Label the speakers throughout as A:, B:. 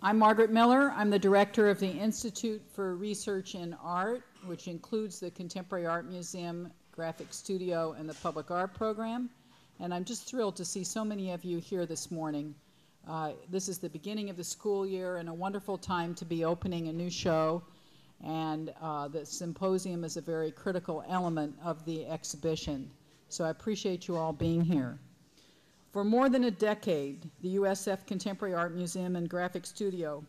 A: I'm Margaret Miller. I'm the director of the Institute for Research in Art, which includes the Contemporary Art Museum, Graphic Studio, and the Public Art Program. And I'm just thrilled to see so many of you here this morning. Uh, this is the beginning of the school year and a wonderful time to be opening a new show. And uh, the symposium is a very critical element of the exhibition. So I appreciate you all being here. For more than a decade, the USF Contemporary Art Museum and Graphic Studio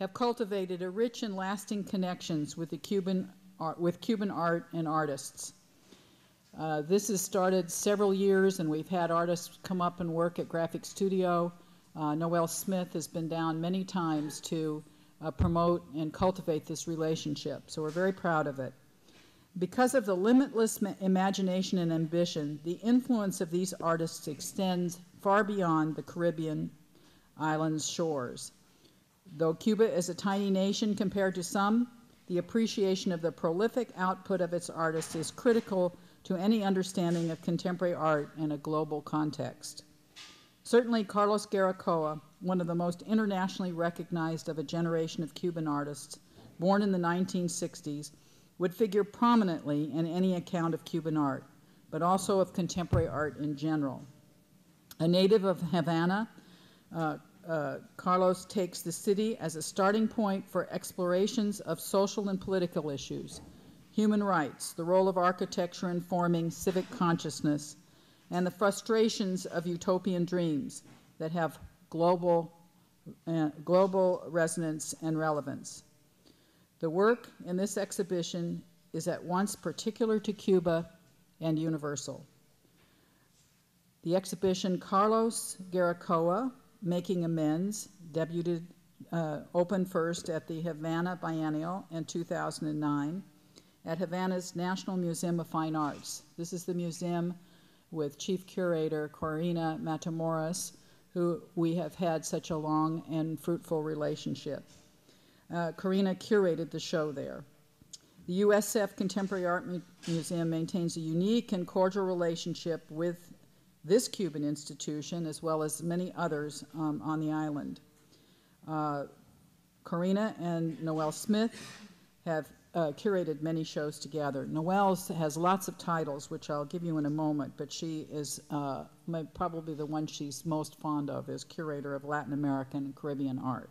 A: have cultivated a rich and lasting connections with, the Cuban, art, with Cuban art and artists. Uh, this has started several years, and we've had artists come up and work at Graphic Studio. Uh, Noel Smith has been down many times to uh, promote and cultivate this relationship, so we're very proud of it. Because of the limitless imagination and ambition, the influence of these artists extends far beyond the Caribbean islands' shores. Though Cuba is a tiny nation compared to some, the appreciation of the prolific output of its artists is critical to any understanding of contemporary art in a global context. Certainly, Carlos Garaicoa, one of the most internationally recognized of a generation of Cuban artists, born in the 1960s, would figure prominently in any account of Cuban art, but also of contemporary art in general. A native of Havana, uh, uh, Carlos takes the city as a starting point for explorations of social and political issues, human rights, the role of architecture in forming civic consciousness, and the frustrations of utopian dreams that have global, uh, global resonance and relevance. The work in this exhibition is at once particular to Cuba and universal. The exhibition Carlos Garaicoa, Making Amends, debuted, uh, opened first at the Havana Biennial in 2009 at Havana's National Museum of Fine Arts. This is the museum with Chief Curator Corina Matamoros, who we have had such a long and fruitful relationship. Uh, Corina curated the show there. The USF Contemporary Art Mu Museum maintains a unique and cordial relationship with this Cuban institution as well as many others um, on the island. Uh, Corina and Noel Smith have uh, curated many shows together. Noel has lots of titles, which I'll give you in a moment, but she is uh, probably the one she's most fond of is curator of Latin American and Caribbean art.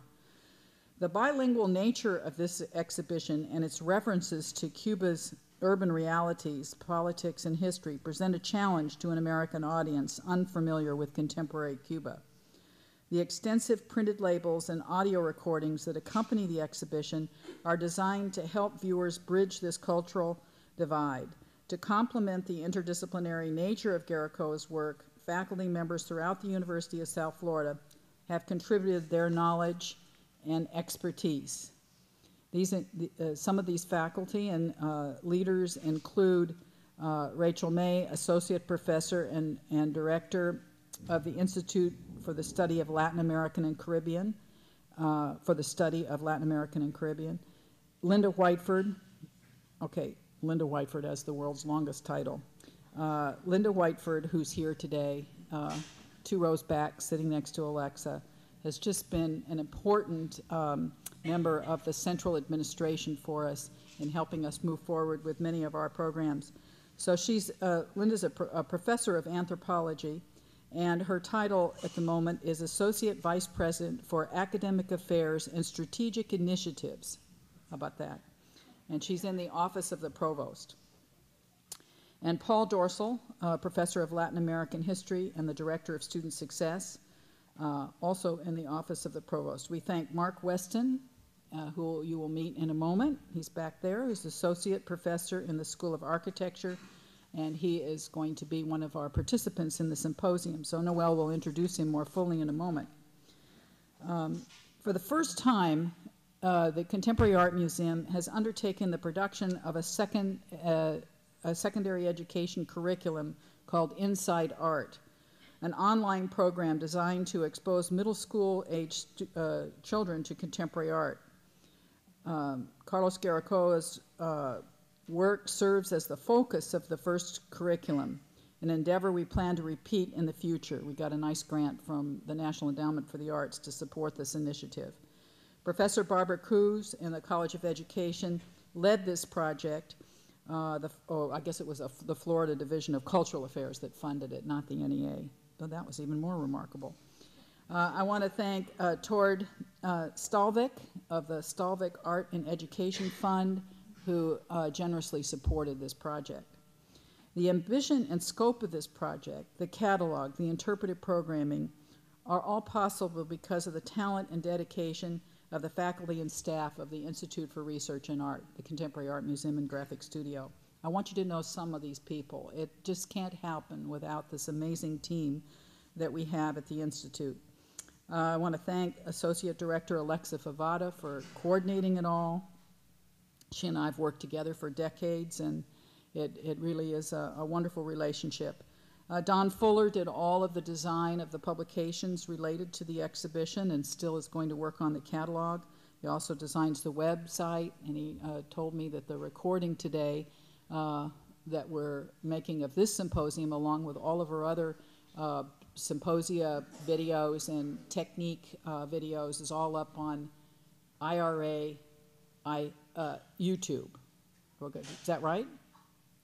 A: The bilingual nature of this exhibition and its references to Cuba's urban realities, politics, and history present a challenge to an American audience unfamiliar with contemporary Cuba. The extensive printed labels and audio recordings that accompany the exhibition are designed to help viewers bridge this cultural divide. To complement the interdisciplinary nature of Garaicoa's work, faculty members throughout the University of South Florida have contributed their knowledge and expertise. These, uh, some of these faculty and uh, leaders include uh, Rachel May, Associate Professor and, and Director of the Institute for the Study of Latin American and Caribbean, uh, for the Study of Latin American and Caribbean. Linda Whiteford, okay, Linda Whiteford has the world's longest title. Uh, Linda Whiteford, who's here today, uh, two rows back, sitting next to Alexa has just been an important um, member of the central administration for us in helping us move forward with many of our programs. So she's, uh, Linda's a, pr a professor of anthropology, and her title at the moment is Associate Vice President for Academic Affairs and Strategic Initiatives. How about that? And she's in the Office of the Provost. And Paul Dosal, uh, Professor of Latin American History and the Director of Student Success, uh, also in the office of the provost. We thank Mark Weston, uh, who you will meet in a moment. He's back there. He's associate professor in the School of Architecture, and he is going to be one of our participants in the symposium. So Noel will introduce him more fully in a moment. Um, for the first time, uh, the Contemporary Art Museum has undertaken the production of a second uh, a secondary education curriculum called Inside Art an online program designed to expose middle school age uh, children to contemporary art. Um, Carlos Garaicoa's uh, work serves as the focus of the first curriculum, an endeavor we plan to repeat in the future. We got a nice grant from the National Endowment for the Arts to support this initiative. Professor Barbara Cruz in the College of Education led this project. Uh, the, oh, I guess it was a, the Florida Division of Cultural Affairs that funded it, not the NEA. That was even more remarkable. Uh, I want to thank uh, Tord uh, Stalvik of the Stalvik Art and Education Fund, who uh, generously supported this project. The ambition and scope of this project, the catalog, the interpretive programming, are all possible because of the talent and dedication of the faculty and staff of the Institute for Research in Art, the Contemporary Art Museum and Graphic Studio. I want you to know some of these people. It just can't happen without this amazing team that we have at the Institute. Uh, I want to thank Associate Director Alexa Favata for coordinating it all. She and I have worked together for decades, and it, it really is a, a wonderful relationship. Uh, Don Fuller did all of the design of the publications related to the exhibition and still is going to work on the catalog. He also designs the website, and he uh, told me that the recording today uh, that we're making of this symposium, along with all of our other uh, symposia videos and technique uh, videos, is all up on IRA I, uh, YouTube. Is that right?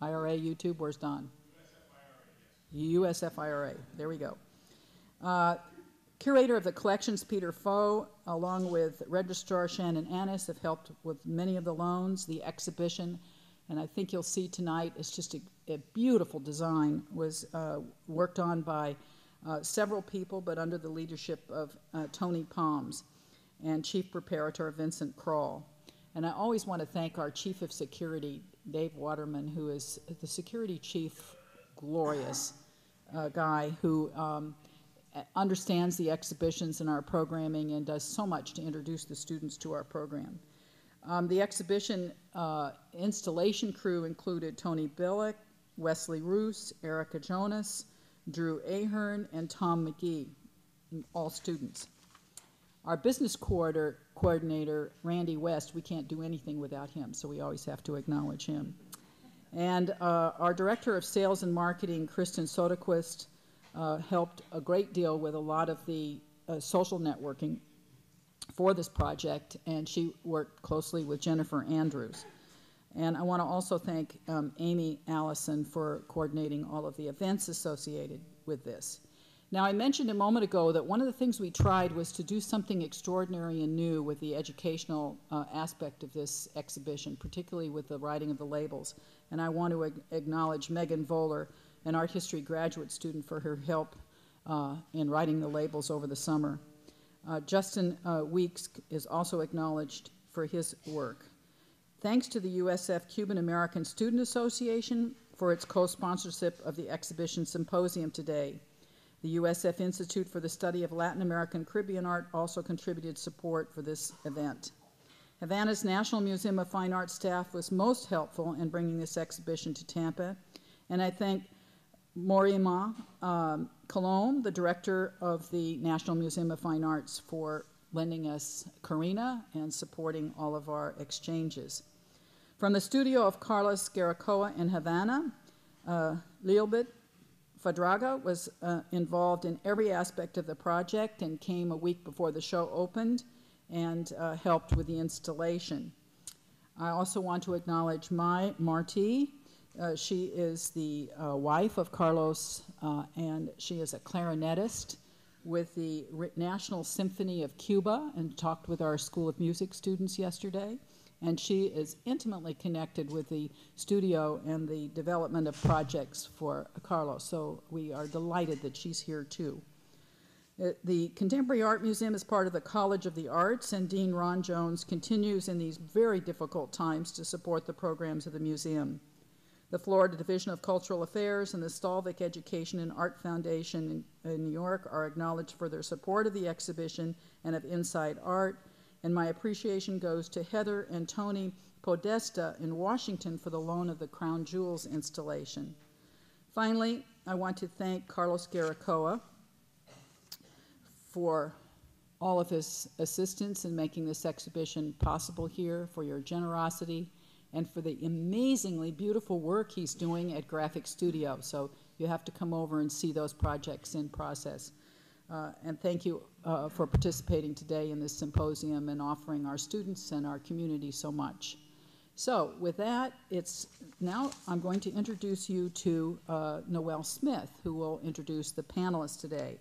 A: IRA YouTube, where's Don? USFIRA, there we go. Uh, curator of the collections, Peter Foe, along with Registrar Shannon Annis, have helped with many of the loans. The exhibition, and I think you'll see tonight, it's just a, a beautiful design, was uh, worked on by uh, several people, but under the leadership of uh, Tony Palms and Chief Preparator Vincent Kral. And I always want to thank our Chief of Security, Dave Waterman, who is the security chief, glorious uh, guy who um, understands the exhibitions and our programming and does so much to introduce the students to our program. Um, the exhibition uh, installation crew included Tony Billick, Wesley Roos, Erica Jonas, Drew Ahern, and Tom McGee, all students. Our business coordinator, coordinator, Randy West, we can't do anything without him, so we always have to acknowledge him. And uh, our director of sales and marketing, Kristen Soderquist, uh, helped a great deal with a lot of the uh, social networking for this project, and she worked closely with Jennifer Andrews. And I want to also thank um, Amy Allison for coordinating all of the events associated with this. Now, I mentioned a moment ago that one of the things we tried was to do something extraordinary and new with the educational uh, aspect of this exhibition, particularly with the writing of the labels. And I want to ag- acknowledge Megan Voeller, an art history graduate student, for her help uh, in writing the labels over the summer. Uh, Justin uh, Weeks is also acknowledged for his work. Thanks to the USF Cuban American Student Association for its co sponsorship of the exhibition symposium today. The USF Institute for the Study of Latin American Caribbean Art also contributed support for this event. Havana's National Museum of Fine Arts staff was most helpful in bringing this exhibition to Tampa, and I thank Moraima um, Colom, the director of the National Museum of Fine Arts, for lending us Corina and supporting all of our exchanges. From the studio of Carlos Garaicoa in Havana, uh, Leobit Fadraga was uh, involved in every aspect of the project and came a week before the show opened and uh, helped with the installation. I also want to acknowledge my Marti. Uh, she is the uh, wife of Carlos, uh, and she is a clarinetist with the National Symphony of Cuba and talked with our School of Music students yesterday and she is intimately connected with the studio and the development of projects for Carlos. So we are delighted that she's here too. Uh, the Contemporary Art Museum is part of the College of the Arts, and Dean Ron Jones continues in these very difficult times to support the programs of the museum. The Florida Division of Cultural Affairs and the Stalvik Education and Art Foundation in, in New York are acknowledged for their support of the exhibition and of Inside Art, and my appreciation goes to Heather and Tony Podesta in Washington for the loan of the Crown Jewels installation. Finally, I want to thank Carlos Garaicoa for all of his assistance in making this exhibition possible here, for your generosity, and for the amazingly beautiful work he's doing at Graphic Studio. So you have to come over and see those projects in process. uh, and thank you uh, for participating today in this symposium and offering our students and our community so much. So with that, it's now I'm going to introduce you to uh, Noelle Smith, who will introduce the panelists today.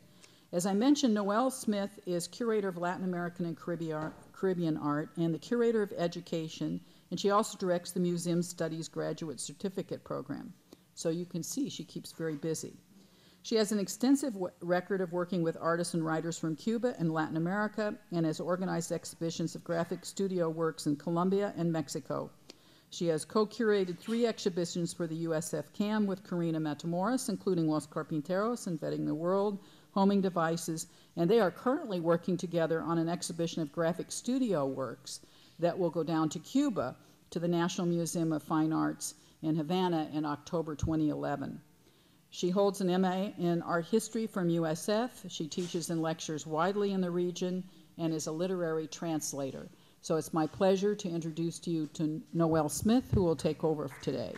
A: As I mentioned, Noelle Smith is curator of Latin American and Caribbean art and the curator of education, and she also directs the Museum Studies Graduate Certificate Program. So you can see she keeps very busy. She has an extensive record of working with artists and writers from Cuba and Latin America and has organized exhibitions of graphic studio works in Colombia and Mexico. She has co curated three exhibitions for the USF CAM with Corina Matamoros, including Los Carpinteros, Inventing the World, Homing Devices, and they are currently working together on an exhibition of graphic studio works that will go down to Cuba to the National Museum of Fine Arts in Havana in October 2011. She holds an MA in art history from USF. She teaches and lectures widely in the region and is a literary translator. So it's my pleasure to introduce to you to Noelle Smith, who will take over today.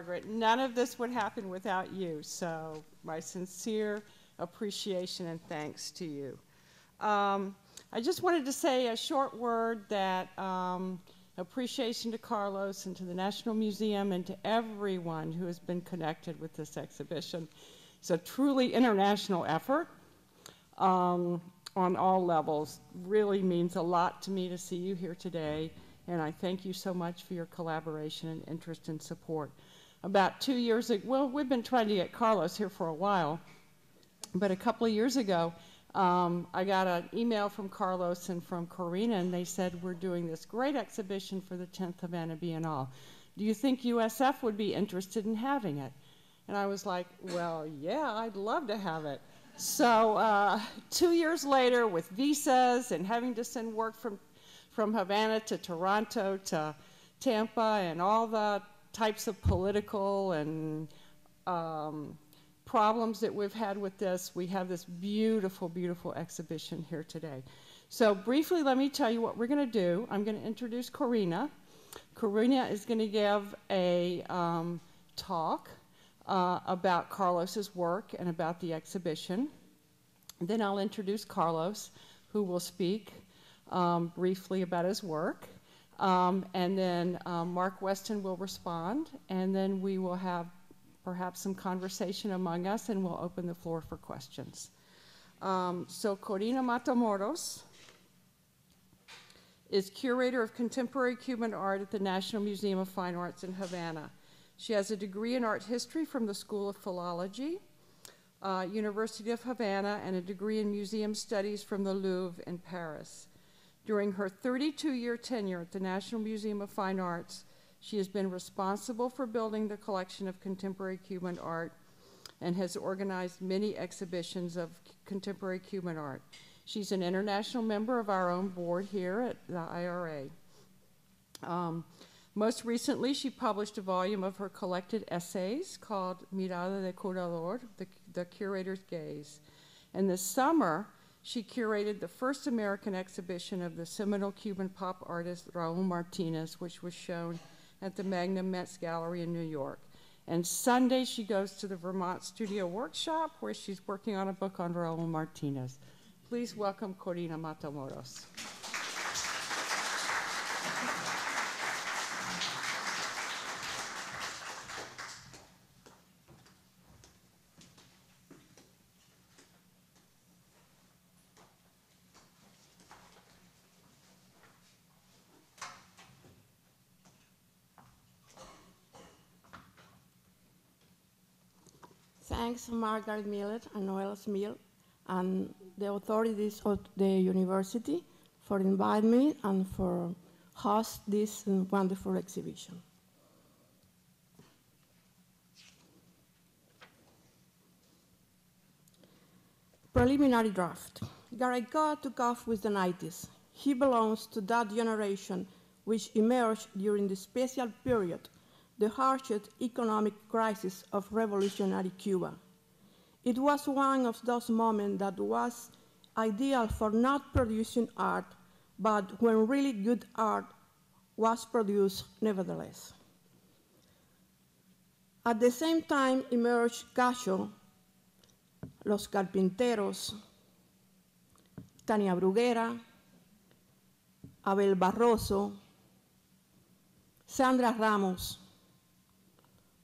B: Margaret. None of this would happen without you, so my sincere appreciation and thanks to you. Um, I just wanted to say a short word that um, appreciation to Carlos and to the National Museum and to everyone who has been connected with this exhibition. It's a truly international effort um, on all levels. Really means a lot to me to see you here today, and I thank you so much for your collaboration and interest and support about two years ago, well, we've been trying to get Carlos here for a while, but a couple of years ago, um, I got an email from Carlos and from Corina, and they said, We're doing this great exhibition for the 10th Havana Biennale. Do you think USF would be interested in having it? And I was like, Well, yeah, I'd love to have it. So, uh, two years later, with visas and having to send work from, from Havana to Toronto to Tampa and all the types of political and um, problems that we've had with this, we have this beautiful, beautiful exhibition here today. So briefly, let me tell you what we're going to do. I'm going to introduce Corina. Corina is going to give a um, talk uh, about Carlos's work and about the exhibition. Then I'll introduce Carlos, who will speak um, briefly about his work. Um, and then um, Mark Weston will respond, and then we will have perhaps some conversation among us, and we'll open the floor for questions. Um, so Corina Matamoros is curator of contemporary Cuban art at the National Museum of Fine Arts in Havana. She has a degree in art history from the School of Philology, uh, University of Havana, and a degree in museum studies from the Louvre in Paris. During her 32 year tenure at the National Museum of Fine Arts, she has been responsible for building the collection of contemporary Cuban art and has organized many exhibitions of contemporary Cuban art. She's an international member of our own board here at the IRA. Um, most recently, she published a volume of her collected essays called Mirada de Curador, the, the Curator's Gaze. And this summer, she curated the first American exhibition of the seminal Cuban pop artist Raul Martinez, which was shown at the Magnan Metz Gallery in New York. And Sunday, she goes to the Vermont Studio Workshop, where she's working on a book on Raul Martinez. Please welcome Corina Matamoros.
C: thanks Margaret Miller and Noelle Smith and the authorities of the university for inviting me and for host this wonderful exhibition. Preliminary draft. Garaicoa took off with the 90s. He belongs to that generation which emerged during the special period the harshest economic crisis of revolutionary Cuba. It was one of those moments that was ideal for not producing art, but when really good art was produced nevertheless. At the same time emerged Kcho, Los Carpinteros, Tania Bruguera, Abel Barroso, Sandra Ramos,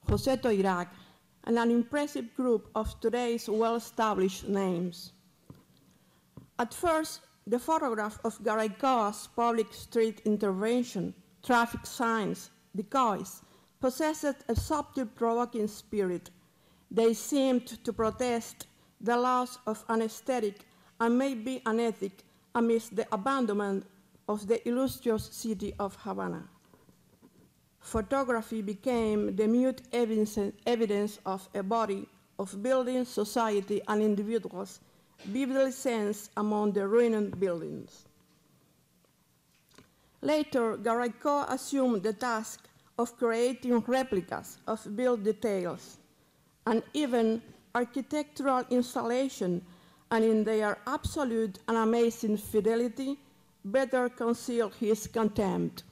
C: José Toirac, and an impressive group of today's well-established names. At first, the photograph of Garaicoa's public street intervention, traffic signs, decoys, possessed a subtle provoking spirit. They seemed to protest the loss of an aesthetic and maybe an ethic amidst the abandonment of the illustrious city of Havana. Photography became the mute evidence, of a body of buildings, society, and individuals vividly sensed among the ruined buildings. Later, Garaicoa assumed the task of creating replicas of built details and even architectural installation and in their absolute and amazing fidelity better conceal his contempt.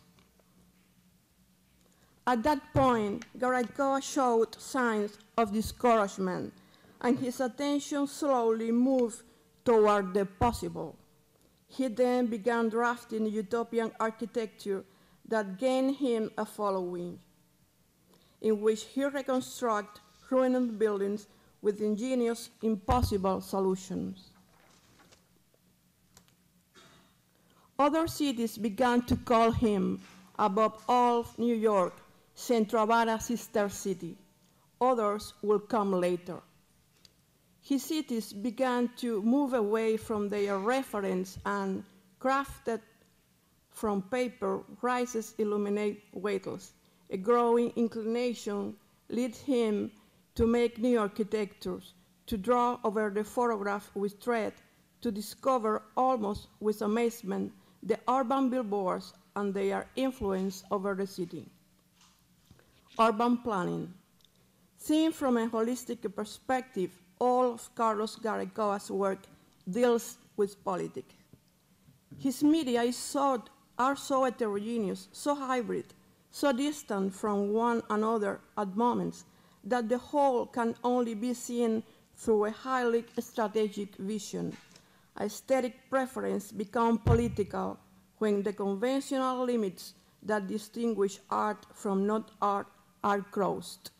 C: At that point, Garaicoa showed signs of discouragement, and his attention slowly moved toward the possible. He then began drafting utopian architecture that gained him a following, in which he reconstructed ruined buildings with ingenious, impossible solutions. Other cities began to call him, above all New York, Centro Habana sister city. Others will come later. His cities began to move away from their reference and crafted from paper rises illuminate waiters. A growing inclination led him to make new architectures, to draw over the photograph with thread, to discover almost with amazement the urban billboards and their influence over the city. Urban planning. Seen from a holistic perspective, all of Carlos Garaicoa's work deals with politics. His media is so, are so heterogeneous, so hybrid, so distant from one another at moments that the whole can only be seen through a highly strategic vision. Aesthetic preference become political when the conventional limits that distinguish art from not art are crossed.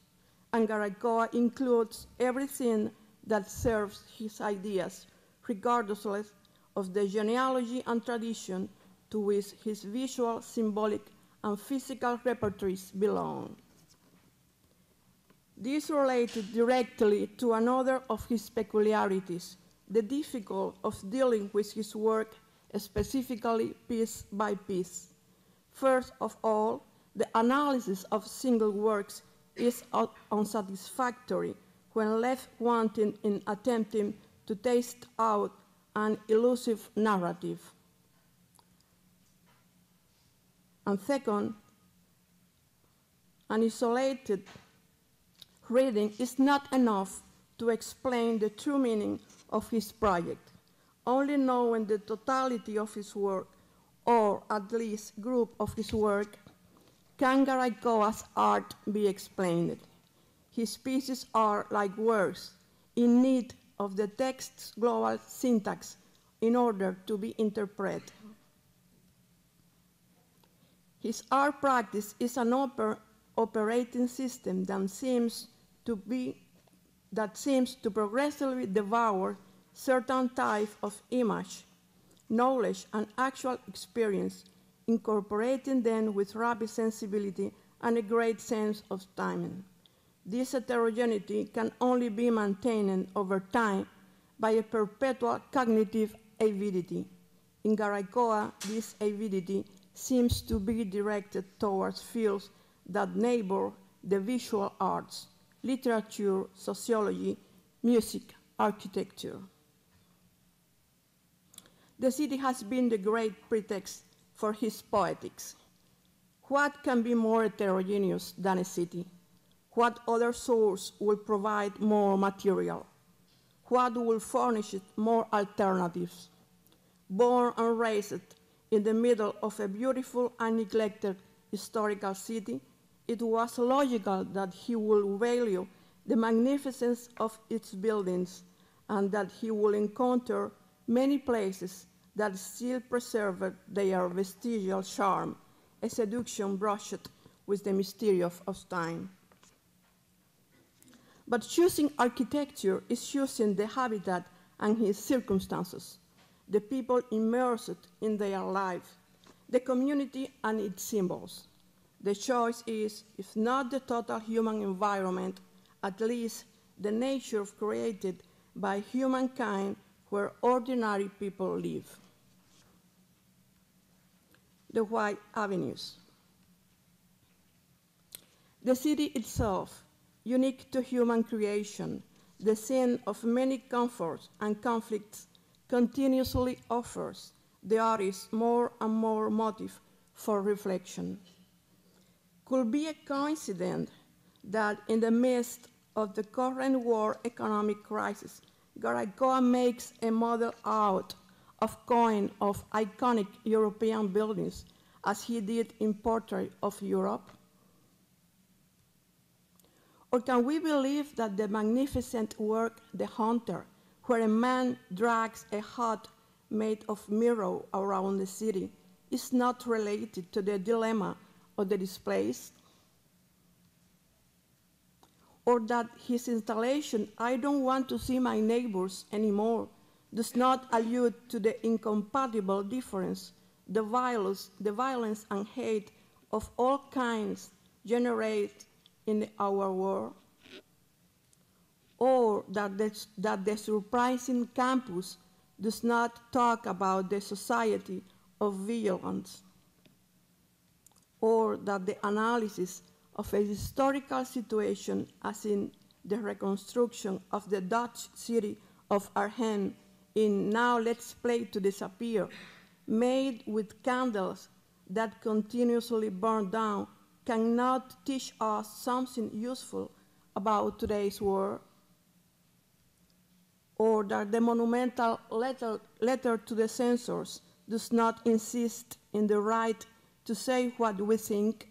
C: And Garaicoa includes everything that serves his ideas, regardless of the genealogy and tradition to which his visual, symbolic, and physical repertoires belong. This related directly to another of his peculiarities, the difficulty of dealing with his work specifically piece by piece. First of all, the analysis of single works is unsatisfactory when left wanting in attempting to taste out an elusive narrative. And second, an isolated reading is not enough to explain the true meaning of his project. Only knowing the totality of his work, or at least group of his work, can Garaicoa's art be explained. His pieces are like words, in need of the text's global syntax in order to be interpreted. His art practice is an oper operating system that seems to be that seems to progressively devour certain type of image, knowledge, and actual experience, incorporating them with rapid sensibility and a great sense of timing. This heterogeneity can only be maintained over time by a perpetual cognitive avidity. In Garaicoa, this avidity seems to be directed towards fields that neighbor the visual arts, literature, sociology, music, architecture. The city has been the great pretext for his poetics. What can be more heterogeneous than a city? What other source will provide more material? what will furnish it more alternatives. Born and raised in the middle of a beautiful and neglected historical city, it was logical that he would value the magnificence of its buildings and that he would encounter many places that still preserved their vestigial charm, a seduction brushed with the mystery of, of time. But choosing architecture is choosing the habitat and its circumstances, the people immersed in their life, the community and its symbols. The choice is, if not the total human environment, at least the nature created by humankind where ordinary people live. The White Avenues. The city itself, unique to human creation, the scene of many comforts and conflicts, continuously offers the artist more and more motive for reflection. Could be a coincidence that in the midst of the current world economic crisis, Garaicoa makes a model out of coin of iconic European buildings as he did in Portrait of Europe? Or can we believe that the magnificent work The Hunter, where a man drags a hut made of mirror around the city, is not related to the dilemma of the displaced? Or that his installation, I don't want to see my neighbors anymore, does not allude to the incompatible difference, the violence, the violence and hate of all kinds generate in our world? Or that the, that the surprising campus does not talk about the society of vigilance? Or that the analysis of a historical situation, as in the reconstruction of the Dutch city of Arnhem in Now Let's Play to Disappear, made with candles that continuously burn down, cannot teach us something useful about today's world? Or that the monumental letter, letter to the censors does not insist in the right to say what we think?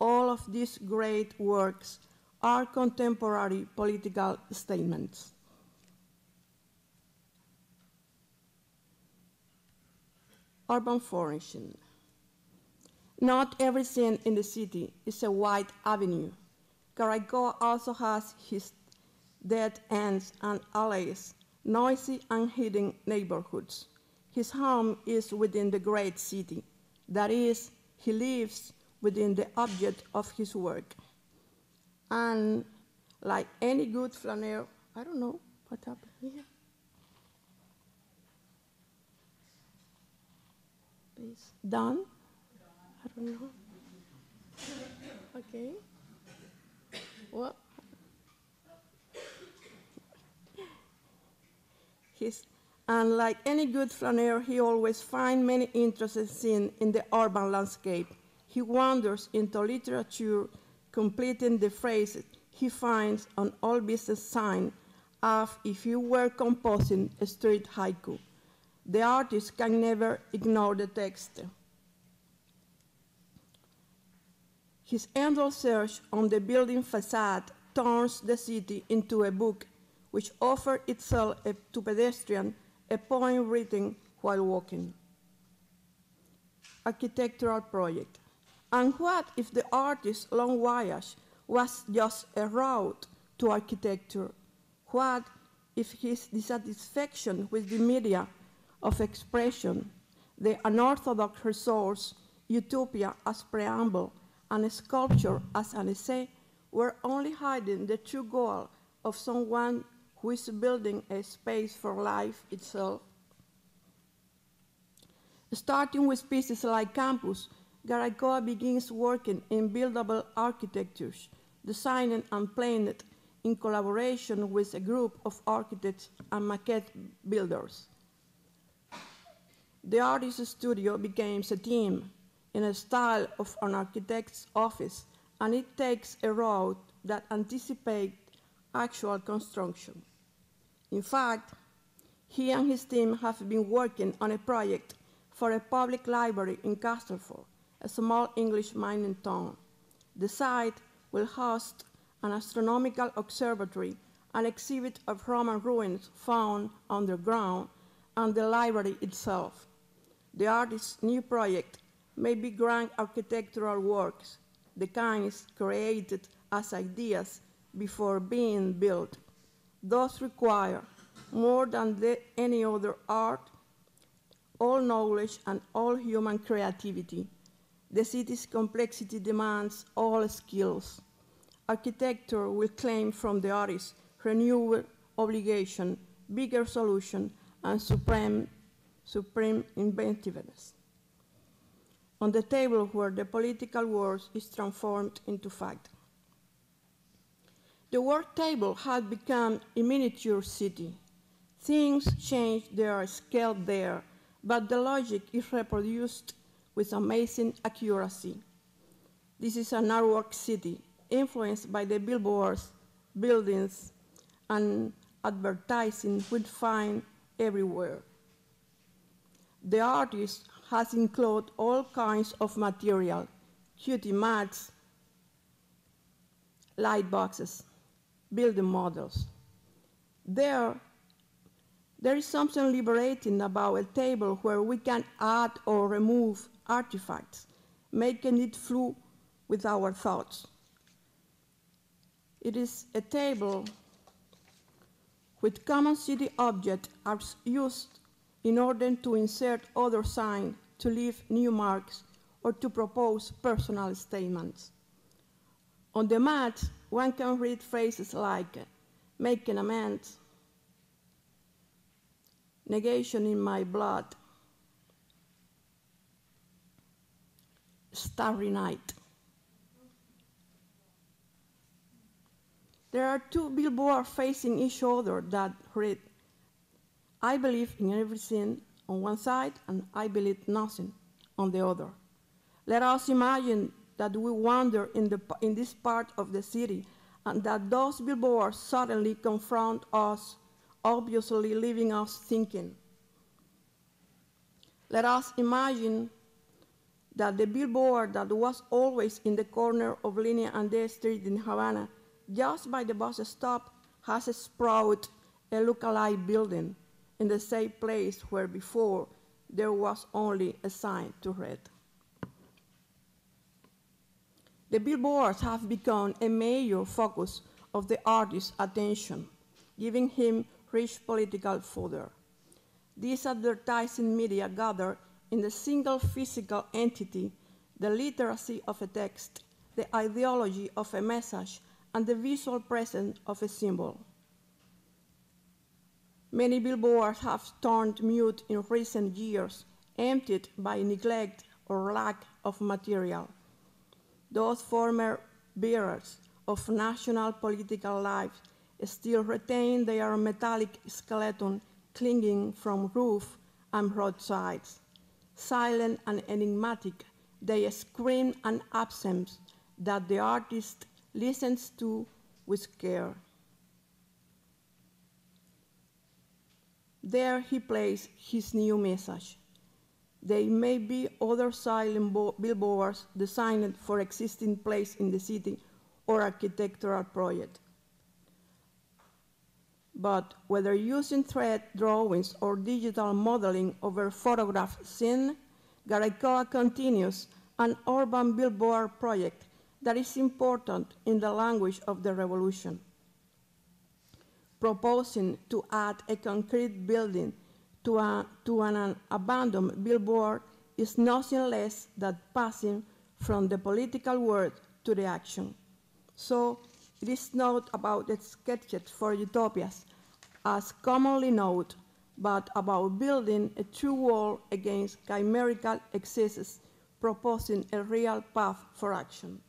C: All of these great works are contemporary political statements. Urban furnishing. Not everything in the city is a wide avenue. Garaicoa also has his dead ends and alleys, noisy and hidden neighborhoods. His home is within the great city. That is, he lives within the object of his work. And like any good flaneur, I don't know what happened here. Is done? I don't know. Okay. What? He's, and like any good flaneur, he always finds many interesting scenes in the urban landscape. He wanders into literature, completing the phrases he finds on all business signs as if he were composing a street haiku. The artist can never ignore the text. His endless search on the building facade turns the city into a book which offers itself to pedestrians a poem written while walking. Architectural project. And what if the artist's long voyage was just a route to architecture? What if his dissatisfaction with the media of expression, the unorthodox resource, utopia as preamble, and sculpture as an essay were only hiding the true goal of someone who is building a space for life itself. Starting with pieces like Campus, Garaicoa begins working in buildable architectures, designing and planning it in collaboration with a group of architects and maquette builders. The artist's studio becomes a team in a style of an architect's office, and it takes a route that anticipates actual construction. In fact, he and his team have been working on a project for a public library in Castleford, a small English mining town. The site will host an astronomical observatory, an exhibit of Roman ruins found underground, and the library itself. The artist's new project may be grand architectural works, the kinds created as ideas before being built. Those require, more than the, any other art, all knowledge and all human creativity. The city's complexity demands all skills. Architecture will claim from the artist renewed obligation, bigger solution, and supreme, supreme inventiveness. On the table where the political world is transformed into fact. The work table had become a miniature city. Things change their scale there, but the logic is reproduced with amazing accuracy. This is an artwork city, influenced by the billboards, buildings, and advertising we find everywhere. The artist has included all kinds of material, cutie mats, light boxes, building models. There, there is something liberating about a table where we can add or remove artifacts, making it flow with our thoughts. It is a table with common city objects are used in order to insert other signs, to leave new marks, or to propose personal statements. On the mat, one can read phrases like making amends, negation in my blood, starry night. There are two billboards facing each other that read, I believe in everything on one side and I believe nothing on the other. Let us imagine that we wander in, the, in this part of the city and that those billboards suddenly confront us, obviously leaving us thinking. Let us imagine that the billboard that was always in the corner of Linea and D Street in Havana, just by the bus stop, has sprouted a lookalike building in the same place where before there was only a sign to read. The billboards have become a major focus of the artist's attention, giving him rich political fodder. These advertising media gather in the single physical entity the literacy of a text, the ideology of a message, and the visual presence of a symbol. Many billboards have turned mute in recent years, emptied by neglect or lack of material. Those former bearers of national political life still retain their metallic skeleton clinging from roof and roadsides. Silent and enigmatic, they scream an absence that the artist listens to with care. There he plays his new message. They may be other silent billboards designed for existing place in the city or architectural project. But whether using thread drawings or digital modeling over photograph scene, Garaicoa continues an urban billboard project that is important in the language of the revolution proposing to add a concrete building to, a, to an abandoned billboard is nothing less than passing from the political word to the action. So it is not about the sketches for utopias, as commonly known, but about building a true wall against chimerical excesses, proposing a real path for action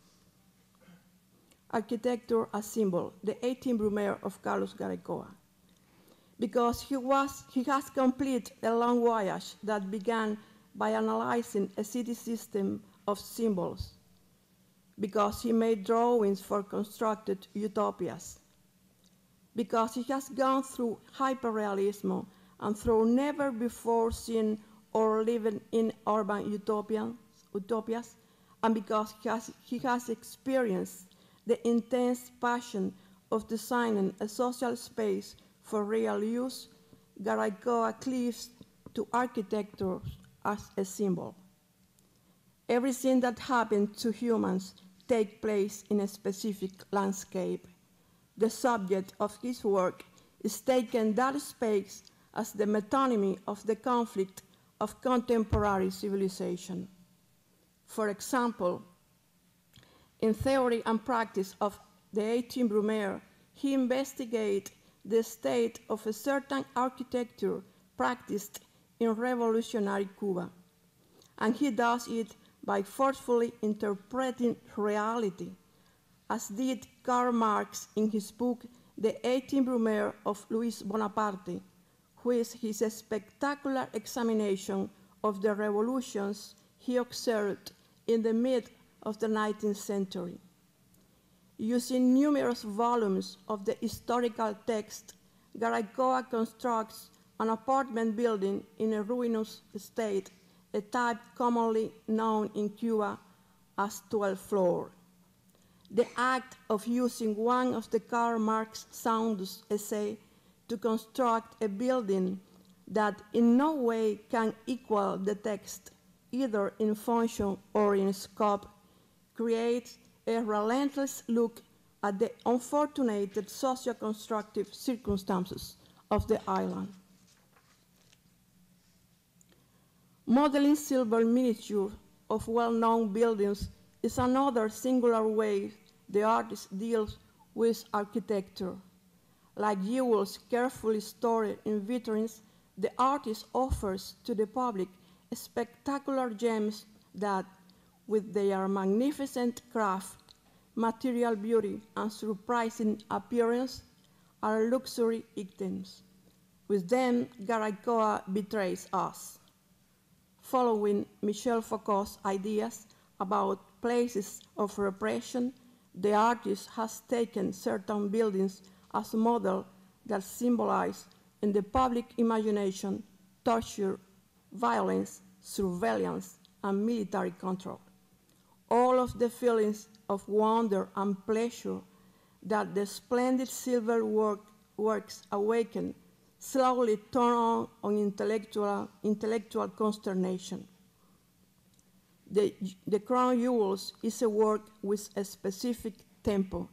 C: architecture as symbol, the 18th Brumaire of Carlos Garaicoa. Because he, was, he has completed a long voyage that began by analyzing a city system of symbols, because he made drawings for constructed utopias. because he has gone through hyperrealism and through never before seen or living in urban utopians, utopias, and because he has, he has experienced the intense passion of designing a social space for real use, Garaicoa cleaves to architecture as a symbol. Everything that happens to humans takes place in a specific landscape. The subject of his work is taken that space as the metonymy of the conflict of contemporary civilization. For example, in theory and practice of the 18 Brumaire, he investigates the state of a certain architecture practiced in revolutionary Cuba. And he does it by forcefully interpreting reality, as did Karl Marx in his book The 18 Brumaire of Louis Bonaparte, is his spectacular examination of the revolutions he observed in the mid of the 19th century. Using numerous volumes of the historical text, Garaicoa constructs an apartment building in a ruinous state, a type commonly known in Cuba as 12 floor. The act of using one of the Karl Marx Sounds essay to construct a building that in no way can equal the text, either in function or in scope, creates a relentless look at the unfortunate socio-constructive circumstances of the island. Modeling silver miniature of well-known buildings is another singular way the artist deals with architecture. Like jewels carefully stored in vitrines, the artist offers to the public spectacular gems that, with their magnificent craft, material beauty, and surprising appearance, are luxury items. With them, Garaicoa betrays us. Following Michel Foucault's ideas about places of repression, the artist has taken certain buildings as a model that symbolize in the public imagination torture, violence, surveillance, and military control. All of the feelings of wonder and pleasure that the splendid silver work, works awaken slowly turn on, on intellectual, intellectual consternation. The, the crown jewels is a work with a specific tempo.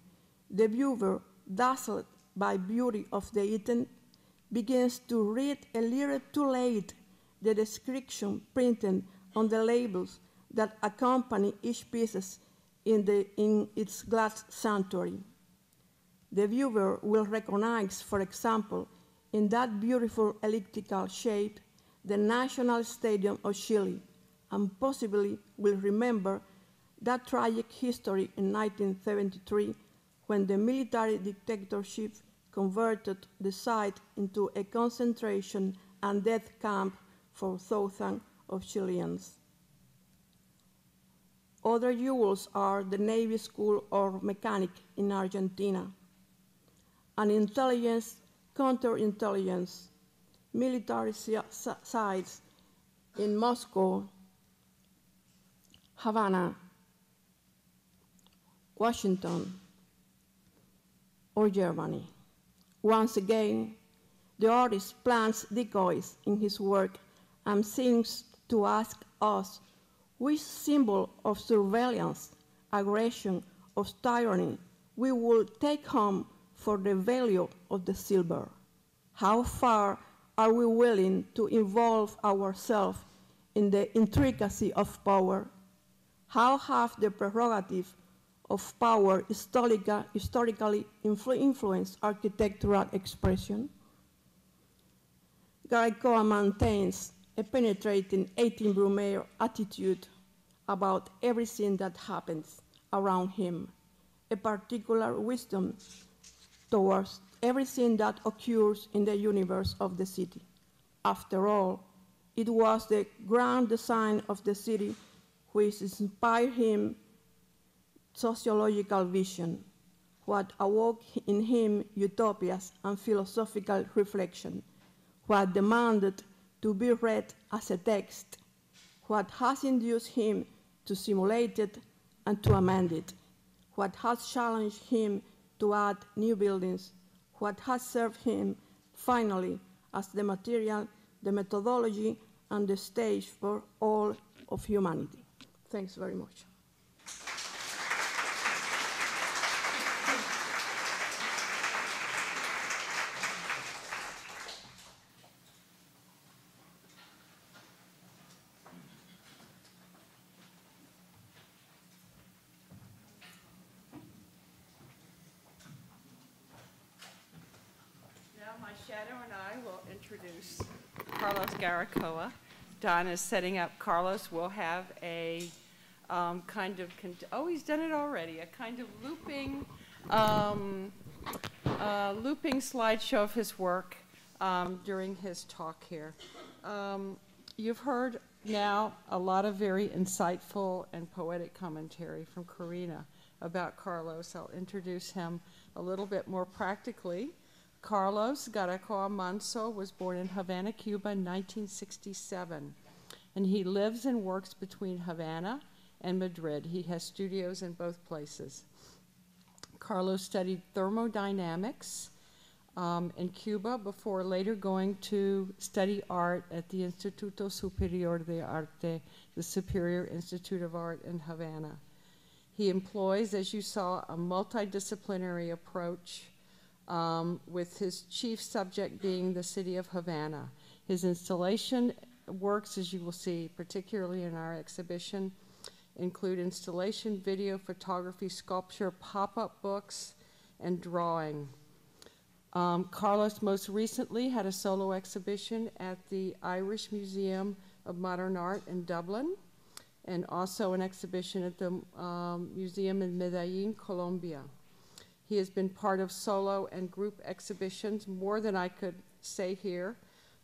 C: The viewer, dazzled by beauty of the item, begins to read a little too late the description printed on the labels that accompany each piece in, in its glass sanctuary. The viewer will recognize, for example, in that beautiful elliptical shape, the National Stadium of Chile, and possibly will remember that tragic history in 1973 when the military dictatorship converted the site into a concentration and death camp for thousands of Chileans. Other jewels are the Navy School of Mechanic in Argentina, and intelligence, counterintelligence, military sites in Moscow, Havana, Washington, or Germany. Once again, the artist plants decoys in his work and seems to ask us which symbol of surveillance, aggression, of tyranny we will take home for the value of the silver. How far are we willing to involve ourselves in the intricacy of power? How have the prerogative of power historica, historically influ influenced architectural expression? Garaicoa maintains a penetrating 18 Brumaire attitude about everything that happens around him, a particular wisdom towards everything that occurs in the universe of the city. After all, it was the grand design of the city which inspired him sociological vision. what awoke in him utopias and philosophical reflection, what demanded to be read as a text, what has induced him to simulate it and to amend it, what has challenged him to add new buildings, what has served him finally as the material, the methodology, and the stage for all of humanity. Thanks very much.
B: Now my shadow and I will introduce Garaicoa. Don is setting up, Carlos will have a um, kind of, oh, he's done it already, a kind of looping, um, uh, looping slideshow of his work um, during his talk here. Um, You've heard now a lot of very insightful and poetic commentary from Corina about Carlos. I'll introduce him a little bit more practically. Carlos Garaicoa Manso was born in Havana, Cuba in 1967, and he lives and works between Havana and Madrid. He has studios in both places. Carlos studied thermodynamics um, in Cuba before later going to study art at the Instituto Superior de Arte, the Superior Institute of Art in Havana. He employs, as you saw, a multidisciplinary approach um, with his chief subject being the city of Havana. His installation works, as you will see, particularly in our exhibition, include installation, video, photography, sculpture, pop up books, and drawing. Um, Carlos most recently had a solo exhibition at the Irish Museum of Modern Art in Dublin, and also an exhibition at the um, museum in Medellin, Colombia. He has been part of solo and group exhibitions, more than I could say here.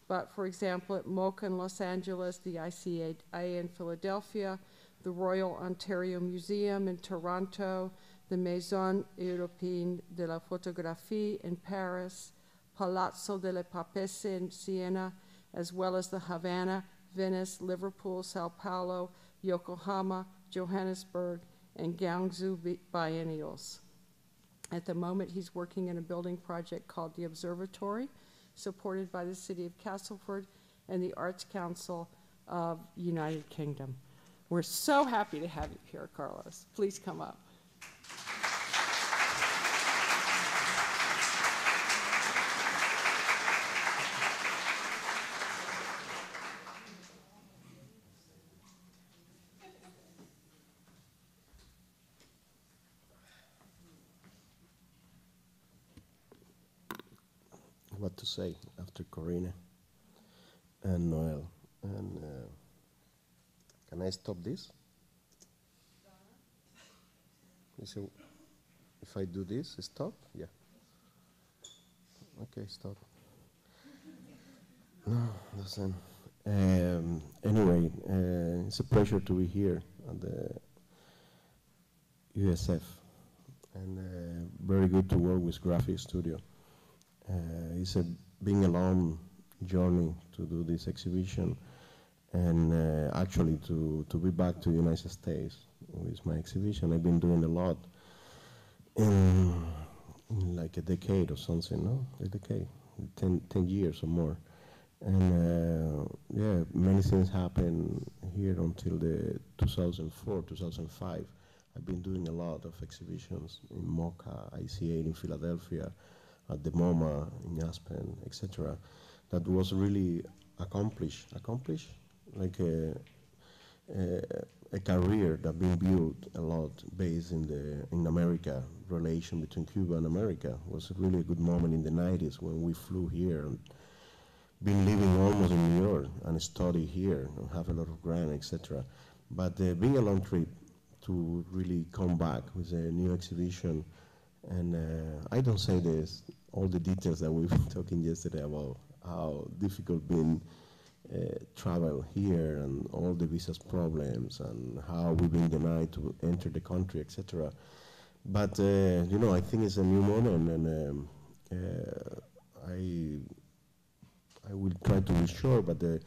B: But for example, at MoCA in Los Angeles, the ICA in Philadelphia, the Royal Ontario Museum in Toronto, the Maison Européenne de la Photographie in Paris, Palazzo delle Papesse in Siena, as well as the Havana, Venice, Liverpool, Sao Paulo, Yokohama, Johannesburg, and Guangzhou biennials. At the moment, he's working in a building project called the Observatory, supported by the City of Castleford and the Arts Council of United Kingdom. We're so happy to have you here, Carlos. Please come up.
D: what to say after Corina and Noel. And uh, can I stop this? So if I do this, stop? Yeah. Okay, stop. No, listen. Um, anyway, uh, it's a pleasure to be here at the USF, and uh, very good to work with Graphic Studio. Uh, it's a being a long journey to do this exhibition and uh, actually to, to be back to the United States with my exhibition. I've been doing a lot in, in like a decade or something, no? A decade, 10, 10 years or more. And uh, yeah, many things happened here until the 2004, 2005. I've been doing a lot of exhibitions in MoCA, ICA in Philadelphia, at the MoMA in Aspen, etc. That was really accomplished, accomplished, like a, a, a career that been built a lot based in the in America. Relation between Cuba and America was really a good moment in the 90s when we flew here and been living almost in New York and study here and have a lot of grant, etc. But uh, being a long trip to really come back with a new exhibition, and uh, I don't say this all the details that we were talking yesterday about how difficult been uh, travel here and all the visas problems and how we've been denied to enter the country, etc. but uh, you know, I think it's a new moment, and um, uh, I I will try to be sure, but uh,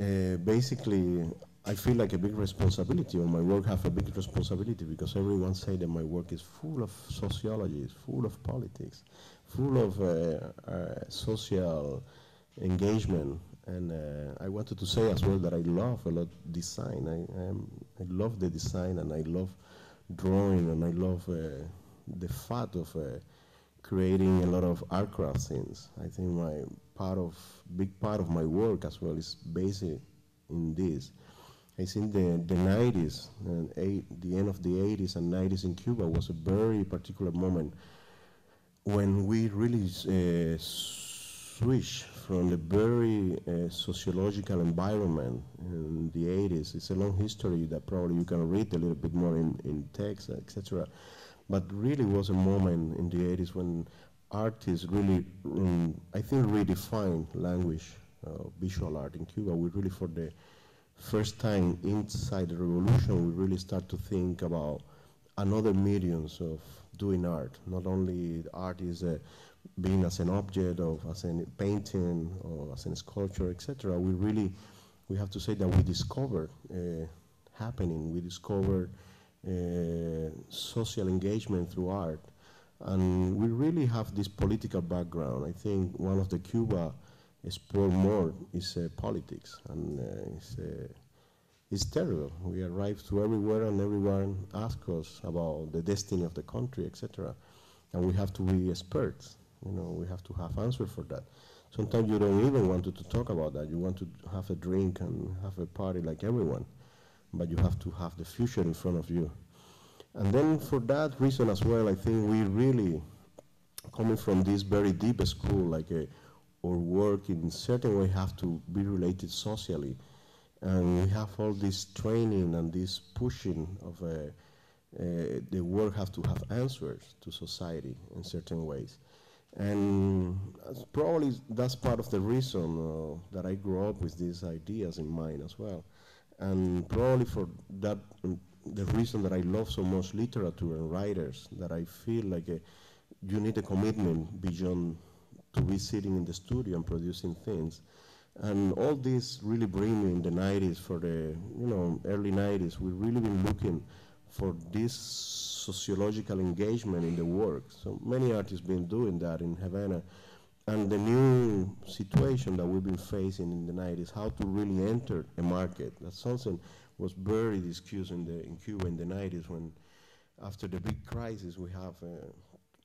D: uh, basically, I feel like a big responsibility, or my work have a big responsibility, because everyone say that my work is full of sociology, full of politics, full of uh, uh, social engagement, and uh, I wanted to say as well that I love a lot design. I, am, I love the design, and I love drawing, and I love the fact of creating a lot of aircraft scenes. I think my part of big part of my work as well is based in this. I think the, the 90s and eight, the end of the 80s and 90s in Cuba was a very particular moment when we really uh, switched from the very uh, sociological environment in the 80s. It's a long history that probably you can read a little bit more in, in text, etc. But really was a moment in the 80s when artists really, um, I think, redefined language, uh, visual art in Cuba. We really, for the first time inside the revolution, we really start to think about another mediums of doing art. Not only art is uh, being as an object of as a painting or as a sculpture, etc. We really, we have to say that we discover uh, happening. We discover uh, social engagement through art. And we really have this political background. I think one of the Cuba explore more is uh, politics, and uh, it's, terrible. We arrive to everywhere, and everyone asks us about the destiny of the country, etc. And we have to be experts. You know, we have to have answers for that. Sometimes you don't even want to, to talk about that. You want to have a drink and have a party like everyone but you have to have the future in front of you. And then for that reason as well, I think we really, coming from this very deep school, like a, our work in certain way have to be related socially. And we have all this training and this pushing of a, uh, the work have to have answers to society in certain ways. And probably that's part of the reason uh, that I grew up with these ideas in mind as well. And probably for that, um, the reason that I love so much literature and writers, that I feel like a, you need a commitment beyond to be sitting in the studio and producing things. And all this really bring in the 90s for the, you know, early 90s. We've really been looking for this sociological engagement in the work. So many artists been doing that in Havana. And the new situation that we've been facing in the 90s, how to really enter a market. That's something was very discussed in, the, in Cuba in the 90s when after the big crisis we have uh,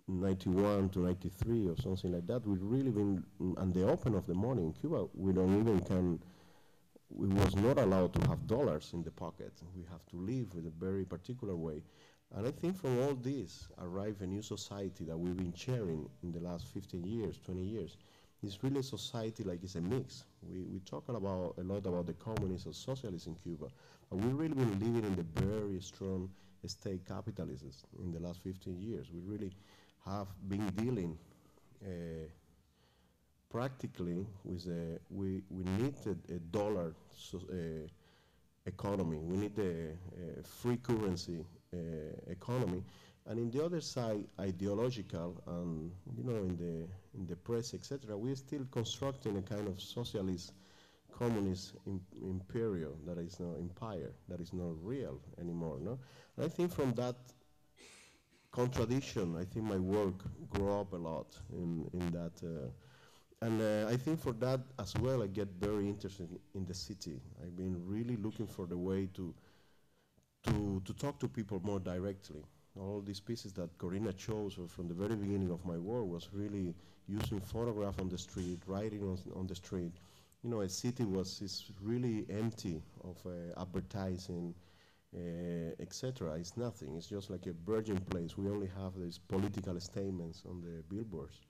D: 91 to 93 or something like that, we've really been, and the open of the money in Cuba, we don't even can, we was not allowed to have dollars in the pocket. We have to live with a very particular way. And I think from all this arrive a new society that we've been sharing in the last 15 years, 20 years. It's really a society like it's a mix. We, we talk about a lot about the communists or socialists in Cuba, but we've really been living in the very strong state capitalism in the last 15 years. We really have been dealing uh, practically with a, we, we need a, a dollar so, uh, economy. We need a, a free currency uh, economy. And in the other side, ideological, and you know, in the in the press, etc., we're still constructing a kind of socialist, communist Im imperial that is no empire, that is not real anymore. No, and I think from that contradiction, I think my work grew up a lot in in that. Uh, and uh, I think for that as well, I get very interested in the city. I've been really looking for the way to to, to talk to people more directly. All these pieces that Corina chose from the very beginning of my work was really using photograph on the street, writing on, on the street. You know, a city was is really empty of uh, advertising, etc. It's nothing. It's just like a virgin place. We only have these political statements on the billboards.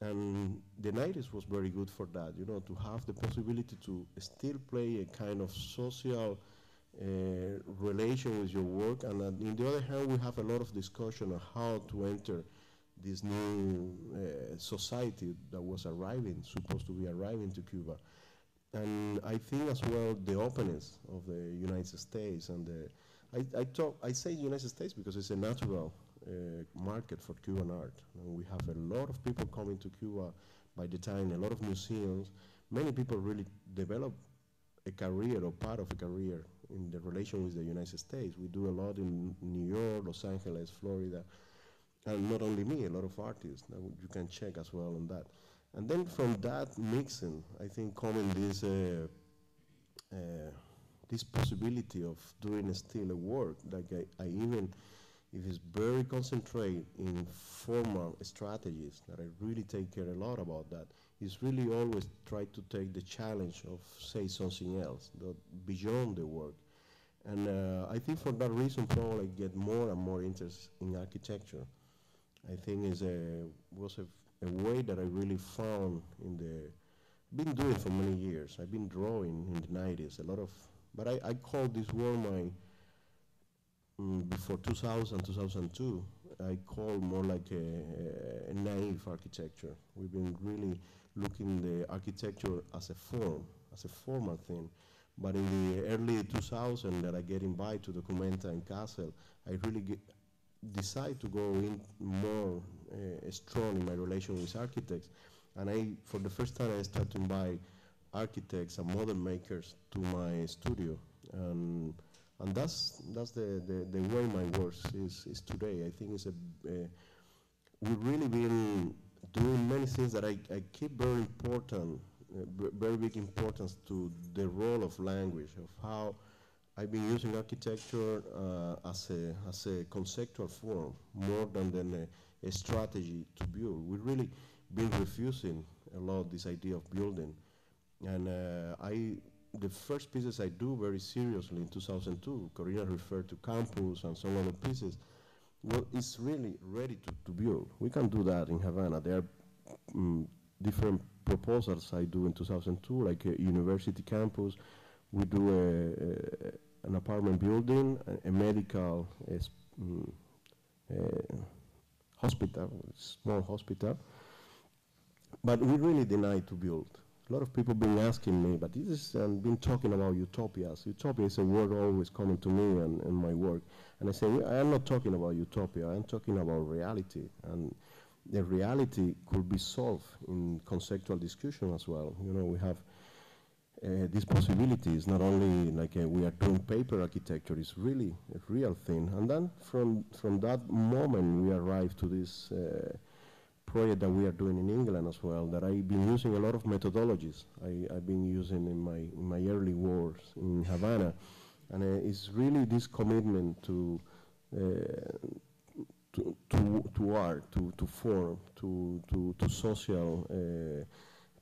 D: And the 90s was very good for that, you know, to have the possibility to still play a kind of social uh, relation with your work. And uh, on the other hand, we have a lot of discussion on how to enter this new uh, society that was arriving, supposed to be arriving to Cuba. And I think as well the openness of the United States and the, I, I talk, I say United States because it's a natural uh, market for Cuban art. And we have a lot of people coming to Cuba by the time, a lot of museums. Many people really develop a career or part of a career in the relation with the United States. We do a lot in New York, Los Angeles, Florida, and not only me, a lot of artists. You can check as well on that. And then from that mixing, I think coming this uh, uh, this possibility of doing still a work, like I, I even, if it's very concentrated in formal strategies, that I really take care a lot about that, is really always try to take the challenge of say something else, beyond the work. And uh, I think for that reason, probably get more and more interest in architecture. I think a was a, a way that I really found in the been doing for many years. I've been drawing in the 90s, a lot of, but I, I call this world my, mm, before 2000, 2002, I call more like a, a naive architecture. We've been really looking the architecture as a form, as a formal thing. But in the early 2000s that I get invited to Documenta and Kassel, I really get, decide to go in more strong in my relation with architects. And I, for the first time, I started to invite architects and model makers to my studio. And, and that's, that's the, the, the way my work is, is today. I think it's a, uh, we've really been doing many things that I, I keep very important, uh, very big importance to the role of language, of how I've been using architecture uh, as, a, as a conceptual form more than, than a, a strategy to build. We really been refusing a lot this idea of building. And uh, I, the first pieces I do very seriously in 2002, Corina referred to campus and some other pieces, well, it's really ready to, to build. We can do that in Havana. There are um, different proposals I do in 2002, like a university campus. We do a, a, an apartment building, a, a medical um, hospital, small hospital, but we really deny to build. A lot of people been asking me, but this is um, been talking about utopias. Utopia is a word always coming to me and, and my work. And I say, I am not talking about utopia, I'm talking about reality. And the reality could be solved in conceptual discussion as well. You know, we have uh, these possibilities, not only like uh, we are doing paper architecture, it's really a real thing. And then from, from that moment, we arrive to this uh, project that we are doing in England as well, that I've been using a lot of methodologies I, have been using in my, in my early wars in Havana. And uh, it's really this commitment to, uh, to, to, to, art, to, to form, to, to, to social, uh,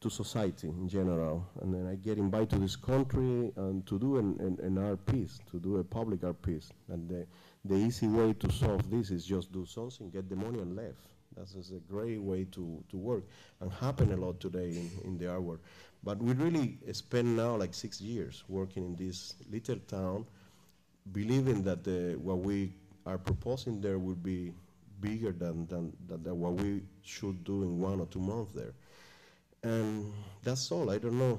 D: to society in general. And then I get invited to this country and to do an, an, an, art piece, to do a public art piece. And the, the easy way to solve this is just do something, get the money and leave. That's a great way to, to work and happen a lot today in, in the art world. But we really spend now like six years working in this little town, believing that the, what we are proposing there will be bigger than, than, than, than what we should do in one or two months there. And that's all. I don't know.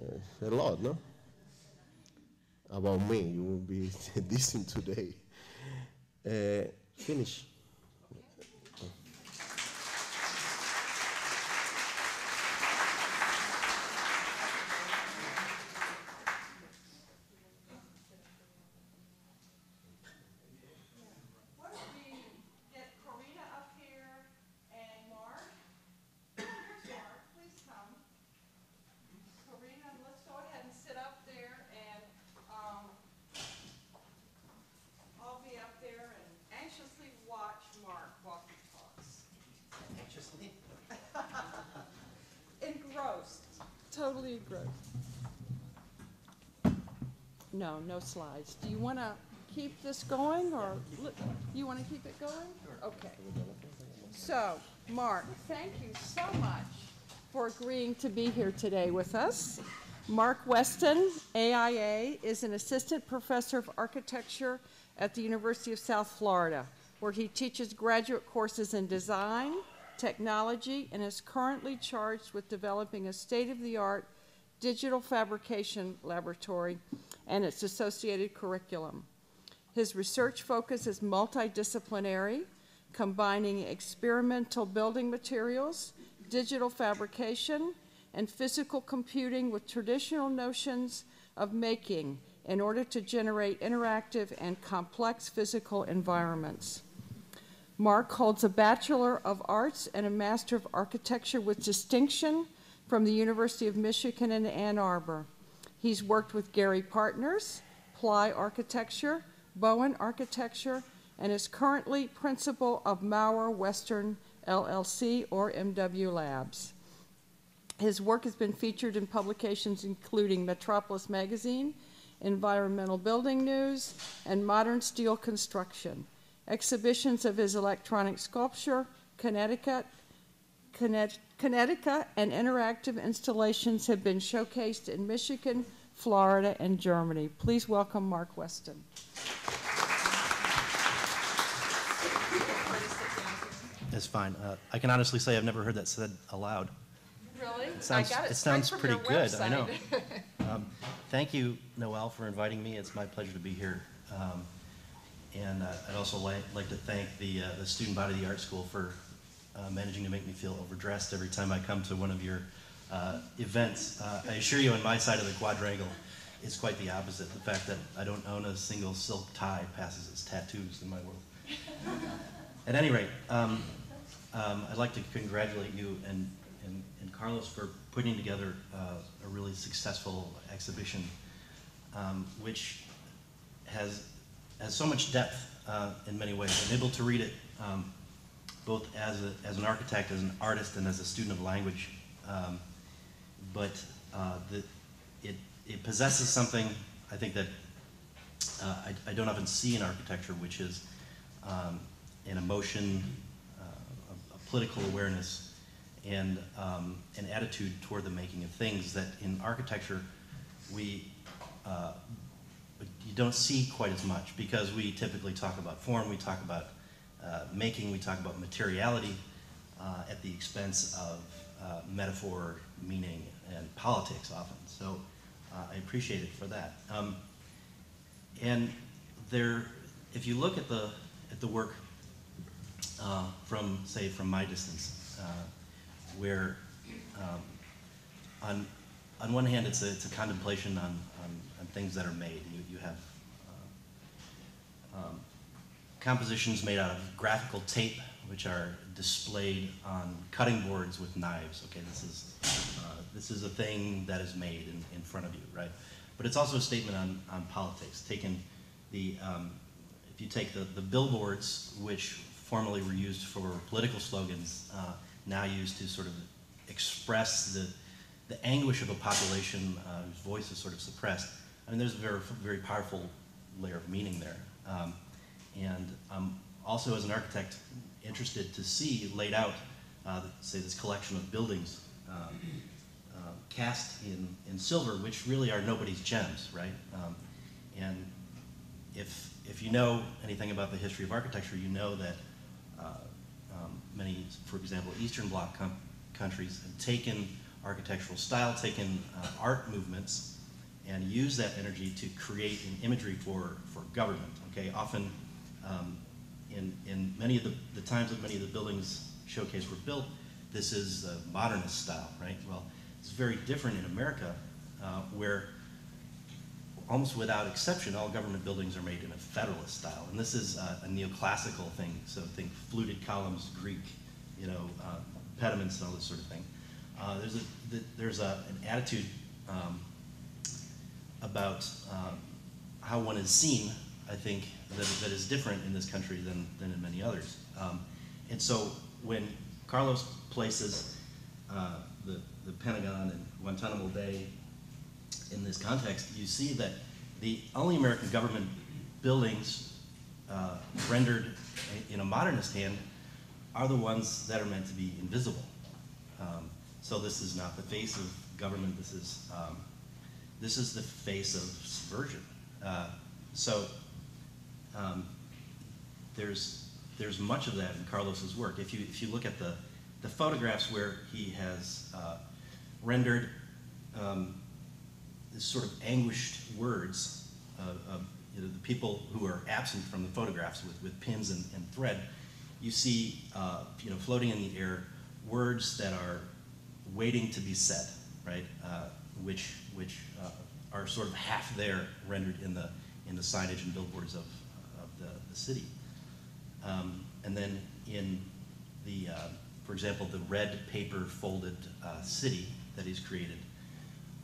D: Uh, a lot, no? About me. You will be decent today. Uh, finish.
B: No, no slides. Do you want to keep this going, or you want to keep it going? Okay. So, Mark, thank you so much for agreeing to be here today with us. Mark Weston, AIA, is an assistant professor of architecture at the University of South Florida, where he teaches graduate courses in design, technology, and is currently charged with developing a state of the art digital fabrication laboratory and its associated curriculum. His research focus is multidisciplinary, combining experimental building materials, digital fabrication, and physical computing with traditional notions of making in order to generate interactive and complex physical environments. Mark holds a Bachelor of Arts and a Master of Architecture with distinction from the University of Michigan in Ann Arbor. He's worked with Gehry Partners, Ply Architecture, Bowen Architecture, and is currently principal of Maurer Weston LLC or MW Labs. His work has been featured in publications including Metropolis Magazine, Environmental Building News, and Modern Steel Construction. Exhibitions of his electronic sculpture, Connecticut, Connect- Connecticut, and interactive installations have been showcased in Michigan, Florida, and Germany. Please welcome Mark Weston.
E: It's fine. Uh, I can honestly say I've never heard that said aloud.
B: Really?
E: It sounds, it it sounds pretty good, I know. Um, Thank you, Noel, for inviting me. It's my pleasure to be here. Um, And uh, I'd also like, like to thank the, uh, the student body of the art school for uh, managing to make me feel overdressed every time I come to one of your uh, events. Uh, I assure you, on my side of the quadrangle, it's quite the opposite. The fact that I don't own a single silk tie passes as tattoos in my world. At any rate, um, um, I'd like to congratulate you and, and, and Carlos for putting together uh, a really successful exhibition, um, which has, has so much depth uh, in many ways. I'm able to read it um, both as, a, as an architect, as an artist, and as a student of language. Um, but uh, the, it, it possesses something I think that uh, I, I don't often see in architecture, which is um, an emotion, uh, a, a political awareness, and um, an attitude toward the making of things that in architecture we uh, you don't see quite as much because we typically talk about form, we talk about making, we talk about materiality uh, at the expense of uh, metaphor, meaning, and politics often. So uh, I appreciate it for that. Um, and there, if you look at the at the work uh, from, say, from my distance, uh, where um, on on one hand it's a, it's a contemplation on, on, on things that are made. You, you have uh, um, compositions made out of graphical tape, which are displayed on cutting boards with knives. Okay, this is uh, this is a thing that is made in, in front of you, right? But it's also a statement on, on politics. Taken the um, if you take the, the billboards, which formerly were used for political slogans, uh, now used to sort of express the the anguish of a population uh, whose voice is sort of suppressed. I mean, there's a very very powerful layer of meaning there. Um, and I'm also, as an architect, interested to see laid out, uh, say, this collection of buildings um, uh, cast in, in silver, which really are nobody's gems, right? Um, and if, if you know anything about the history of architecture, you know that uh, um, many, for example, Eastern Bloc countries have taken architectural style, taken uh, art movements, and use that energy to create an imagery for, for government. Okay, often um, in, in many of the, the times that many of the buildings showcased were built, this is a modernist style, right? Well, it's very different in America, uh, where almost without exception, all government buildings are made in a federalist style. And this is uh, a neoclassical thing, so think fluted columns, Greek, you know, uh, pediments and all this sort of thing. Uh, there's a, the, there's a, an attitude um, about um, how one is seen, I think, that, that is different in this country than, than in many others. Um, and so when Carlos places uh, the, the Pentagon and Guantanamo Bay in this context, you see that the only American government buildings uh, rendered in a modernist hand are the ones that are meant to be invisible. Um, so this is not the face of government. This is um, this is the face of subversion. Uh, so um, there's there's much of that in Carlos's work. If you if you look at the the photographs where he has uh, rendered um, this sort of anguished words of, you know, the people who are absent from the photographs with, with pins and, and thread, you see, uh, you know, floating in the air, words that are waiting to be said, right? Uh, which which uh, are sort of half there, rendered in the in the signage and billboards of the, city. Um, and then in the, uh, for example, the red paper folded uh, city that he's created,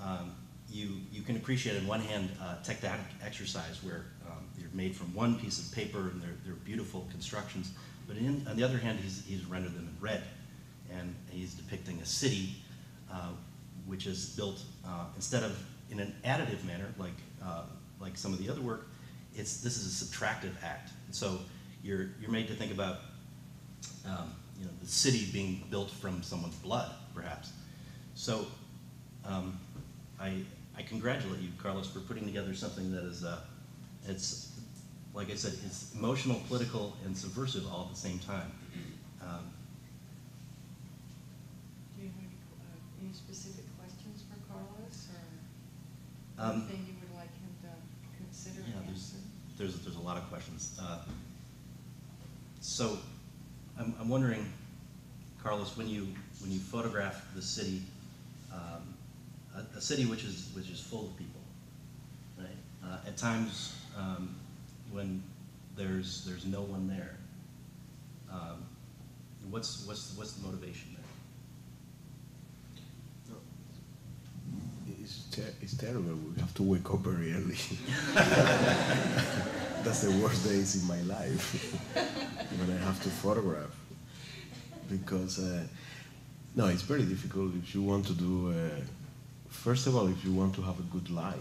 E: um, you, you can appreciate on one hand uh, tectonic exercise where um, they're made from one piece of paper and they're, they're beautiful constructions, but in, on the other hand, he's, he's rendered them in red. And he's depicting a city uh, which is built uh, instead of in an additive manner like, uh, like some of the other work, it's, this is a subtractive act. And so you're, you're made to think about um, you know, the city being built from someone's blood, perhaps. So um, I, I congratulate you, Carlos, for putting together something that is, uh, it's, like I said, it's emotional, political, and subversive all at the same time. Um,
F: Do you have any, uh, any specific questions for Carlos, or
E: Um,
F: anything you would like him to consider
E: Yeah, there's, there's, there's a lot of questions. Uh, So, I'm, I'm wondering, Carlos, when you, when you photograph the city, um, a, a city which is, which is full of people, right? Uh, At times, um, when there's, there's no one there, um, what's, what's, what's the motivation there?
D: It's, ter- it's terrible. We have to wake up very early. That's the worst days in my life when I have to photograph. Because, uh, no, it's very difficult if you want to do, uh, first of all, if you want to have a good light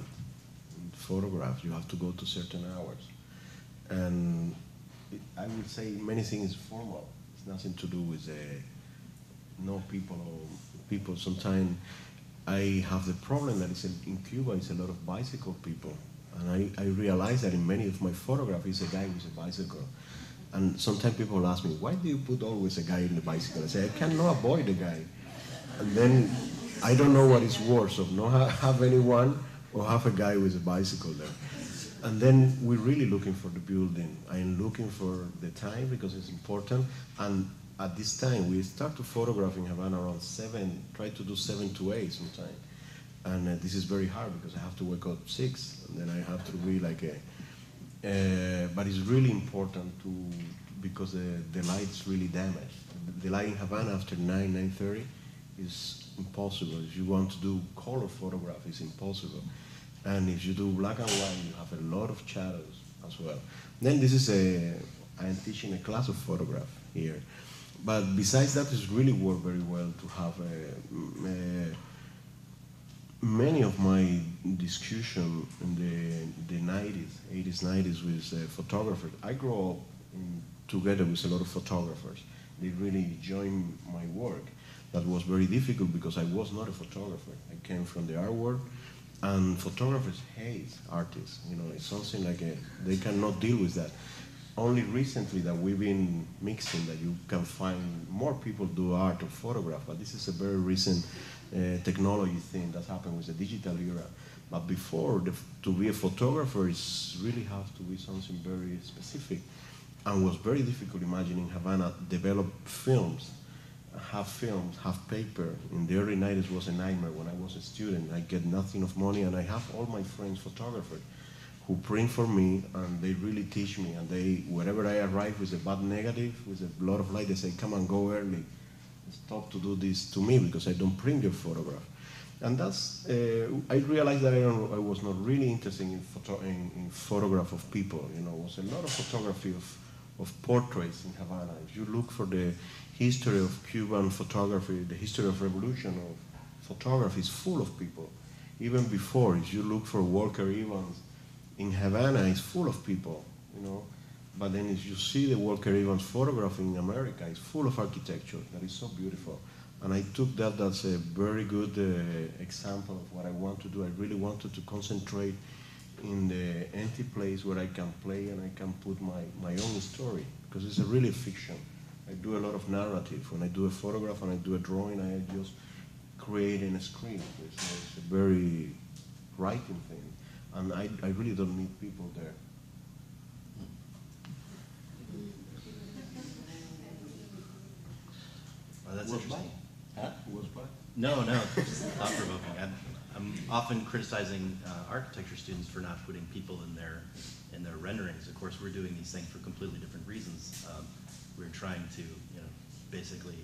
D: photograph, you have to go to certain hours. And it, I would say many things formal. It's nothing to do with uh, no people or people. Sometimes I have the problem that is in, in Cuba, it's a lot of bicycle people. And I, I realize that in many of my photographs, it's a guy with a bicycle. And sometimes people ask me, why do you put always a guy in the bicycle? I say, I cannot avoid a guy. And then I don't know what is worse, of not have anyone or have a guy with a bicycle there. And then we're really looking for the building. I'm looking for the time because it's important. And at this time, we start to photograph in Havana around seven, try to do seven to eight sometime. And uh, this is very hard because I have to wake up six, then I have to be like a. Uh, but it's really important to because the, the light's really damaged. The light in Havana after nine nine thirty is impossible. If you want to do color photograph, it's impossible. And if you do black and white, you have a lot of shadows as well. Then this is a I'm teaching a class of photograph here. But besides that, it's really worked very well to have a, a many of my discussion in the, the 90s, 80s, 90s with uh, photographers, I grew up in, together with a lot of photographers. They really joined my work. That was very difficult because I was not a photographer. I came from the art world, and photographers hate artists. You know, it's something like a, they cannot deal with that. Only recently that we've been mixing that you can find more people do art or photograph, but this is a very recent Uh, technology thing that happened with the digital era. But before, the, to be a photographer is really have to be something very specific, and was very difficult. Imagining Havana develop films, have films, have paper. In the early 90s was a nightmare. When I was a student, I get nothing of money, and I have all my friends photographers who print for me, and they really teach me. And they, wherever I arrive with a bad negative, with a lot of light, they say, "Come and go early." Stop to do this to me because I don't print your photograph. And that's, uh, I realized that I, I, was not really interested in, photo, in, in, photograph of people. You know, it was a lot of photography of, of portraits in Havana. If you look for the history of Cuban photography, the history of revolution of photography is full of people. Even before, if you look for Walker Evans in Havana, it's full of people, you know. But then if you see the Walker Evans photograph in America, it's full of architecture that is so beautiful. And I took that as a very good uh, example of what I want to do. I really wanted to concentrate in the empty place where I can play and I can put my, my own story because it's a really fiction. I do a lot of narrative. When I do a photograph and I do a drawing, I just create in a screen. It's, it's a very writing thing. And I, I really don't need people there.
E: Oh, that's
D: Was
E: interesting.
D: Huh? Was by?
E: No, no, just thought provoking. I'm, I'm often criticizing uh, architecture students for not putting people in their, in their renderings. Of course, we're doing these things for completely different reasons. Um, We're trying to, you know, basically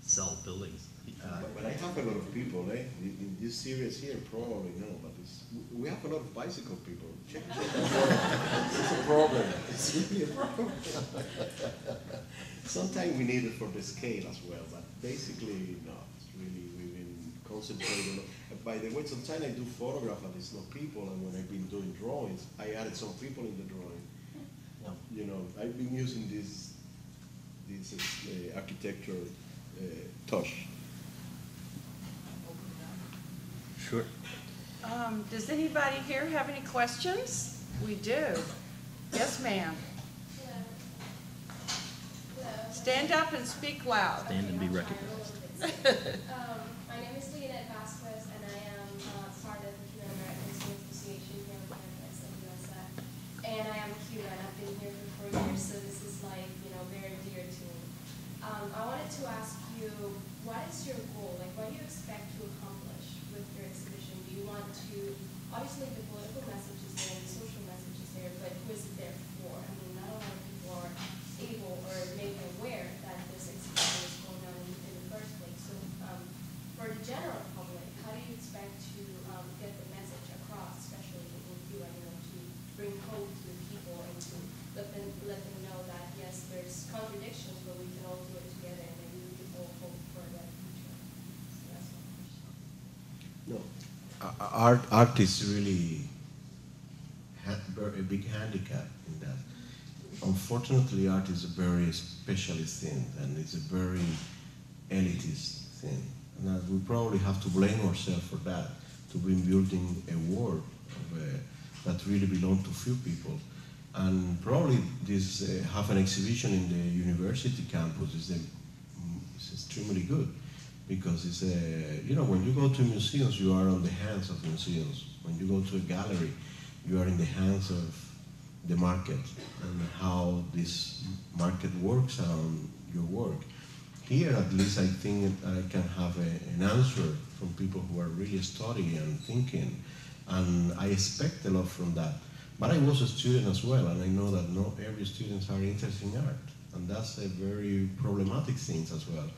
E: sell buildings. Uh,
D: But, but I have a lot of people, eh? In, in this series here, probably no, but it's, we have a lot of bicycle people. Check, check. It's a problem. It's really a problem. Sometimes we need it for the scale as well, but basically, no. It's really, we've been concentrating. on- By the way, sometimes I do photograph and it's not people, and when I've been doing drawings, I added some people in the drawing.
E: no.
D: You know, I've been using this, this uh, architecture uh, touch.
E: Sure.
B: Um, does anybody here have any questions? We do. Yes, ma'am.
G: Hello. Hello.
B: Stand up and speak loud.
E: Stand and be recognized.
G: a little bit. Um, my name is Leonette Vasquez, and I am uh, part of the Cuban American Association here on campus at USF. And I am a Cuban. I've been here for four years, so this is like, you know, very dear to me. Um, I wanted to ask you, what is your goal? Like, what do you expect to accomplish with your exhibition? Do you want to, obviously, the political message is there, the social message is there, but who is it there for? I mean, not a lot of people are able or maybe aware that this exhibition is going on in, in the first place. So, um, for the general public, how do you expect to, um, get the message across, especially in Cuba, you know, to bring hope to the people and to let them, let them know that, yes, there's contradictions, but we can all do it together and maybe we can all hope for a better future. So that's my question.
D: No, A- a- art art is really a big handicap in that. Unfortunately, art is a very specialist thing, and it's a very elitist thing. And that we probably have to blame ourselves for that, to be building a world of, uh, that really belongs to few people. And probably this uh, an exhibition in the university campus is, the, mm, is extremely good because it's a, you know, when you go to museums, you are on the hands of museums. When you go to a gallery, you are in the hands of the market and how this market works around your work. Here, at least, I think I can have a, an answer from people who are really studying and thinking, and I expect a lot from that. But I was a student as well, and I know that not every students are interested in art, and that's a very problematic thing as well.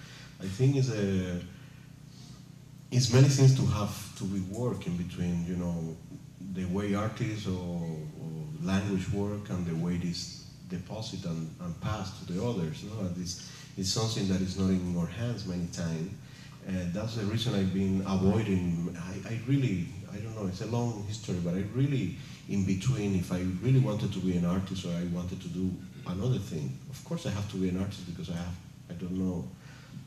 D: I think it's a it's many things to have to be working between, you know, the way artists or, or language work and the way it is deposit and, and pass to the others. No? And it's, it's something that is not in our hands many times. And that's the reason I've been avoiding, I, I really, I don't know, it's a long history, but I really, in between, if I really wanted to be an artist or I wanted to do another thing, of course I have to be an artist because I have, I don't know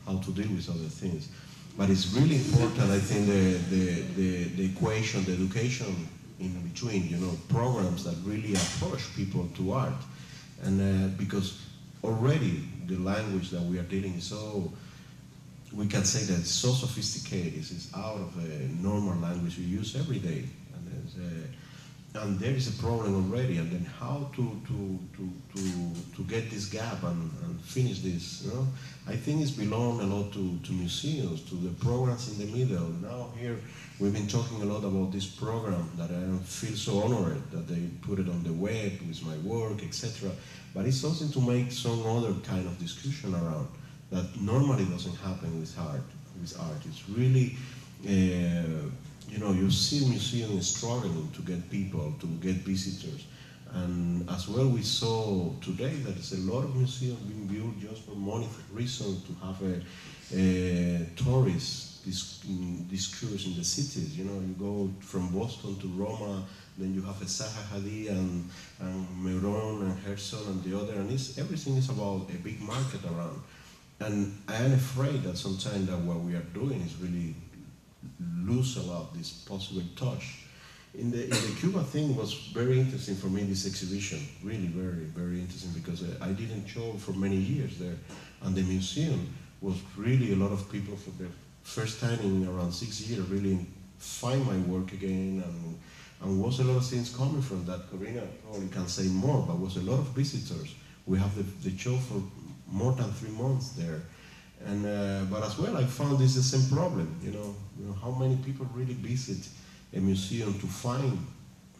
D: how to deal with other things. But it's really important, I think, the, the, the, the equation, the education in between, you know, programs that really approach people to art. And uh, because already the language that we are dealing is so, we can say that it's so sophisticated, it's, out of a normal language we use every day. And, uh, and there is a problem already, and then how to, to, to, to, to get this gap and, and finish this, you know? I think it's belong a lot to, to museums, to the programs in the middle. Now here, we've been talking a lot about this program that I feel so honored that they put it on the web with my work, etc. But it's something to make some other kind of discussion around that normally doesn't happen with art. With art, it's really, uh, you know, you see museums struggling to get people, to get visitors. And as well, we saw today that there's a lot of museums being built just for money reasons to have a, a tourist discourse in the cities. You know, you go from Boston to Roma, then you have a Zaha Hadid and, and Meuron and Herzog and the other, and it's, everything is about a big market around. And I am afraid that sometimes that what we are doing is really lose a lot this possible touch. In the, in the Cuba thing was very interesting for me, this exhibition, really very, very interesting because uh, I didn't show for many years there. And the museum was really a lot of people for the first time in around six years really find my work again and, and was a lot of things coming from that. Corina probably can say more, but was a lot of visitors. We have the, the show for more than three months there. And uh, but as well, I found this the same problem. You know, you know how many people really visit a museum to find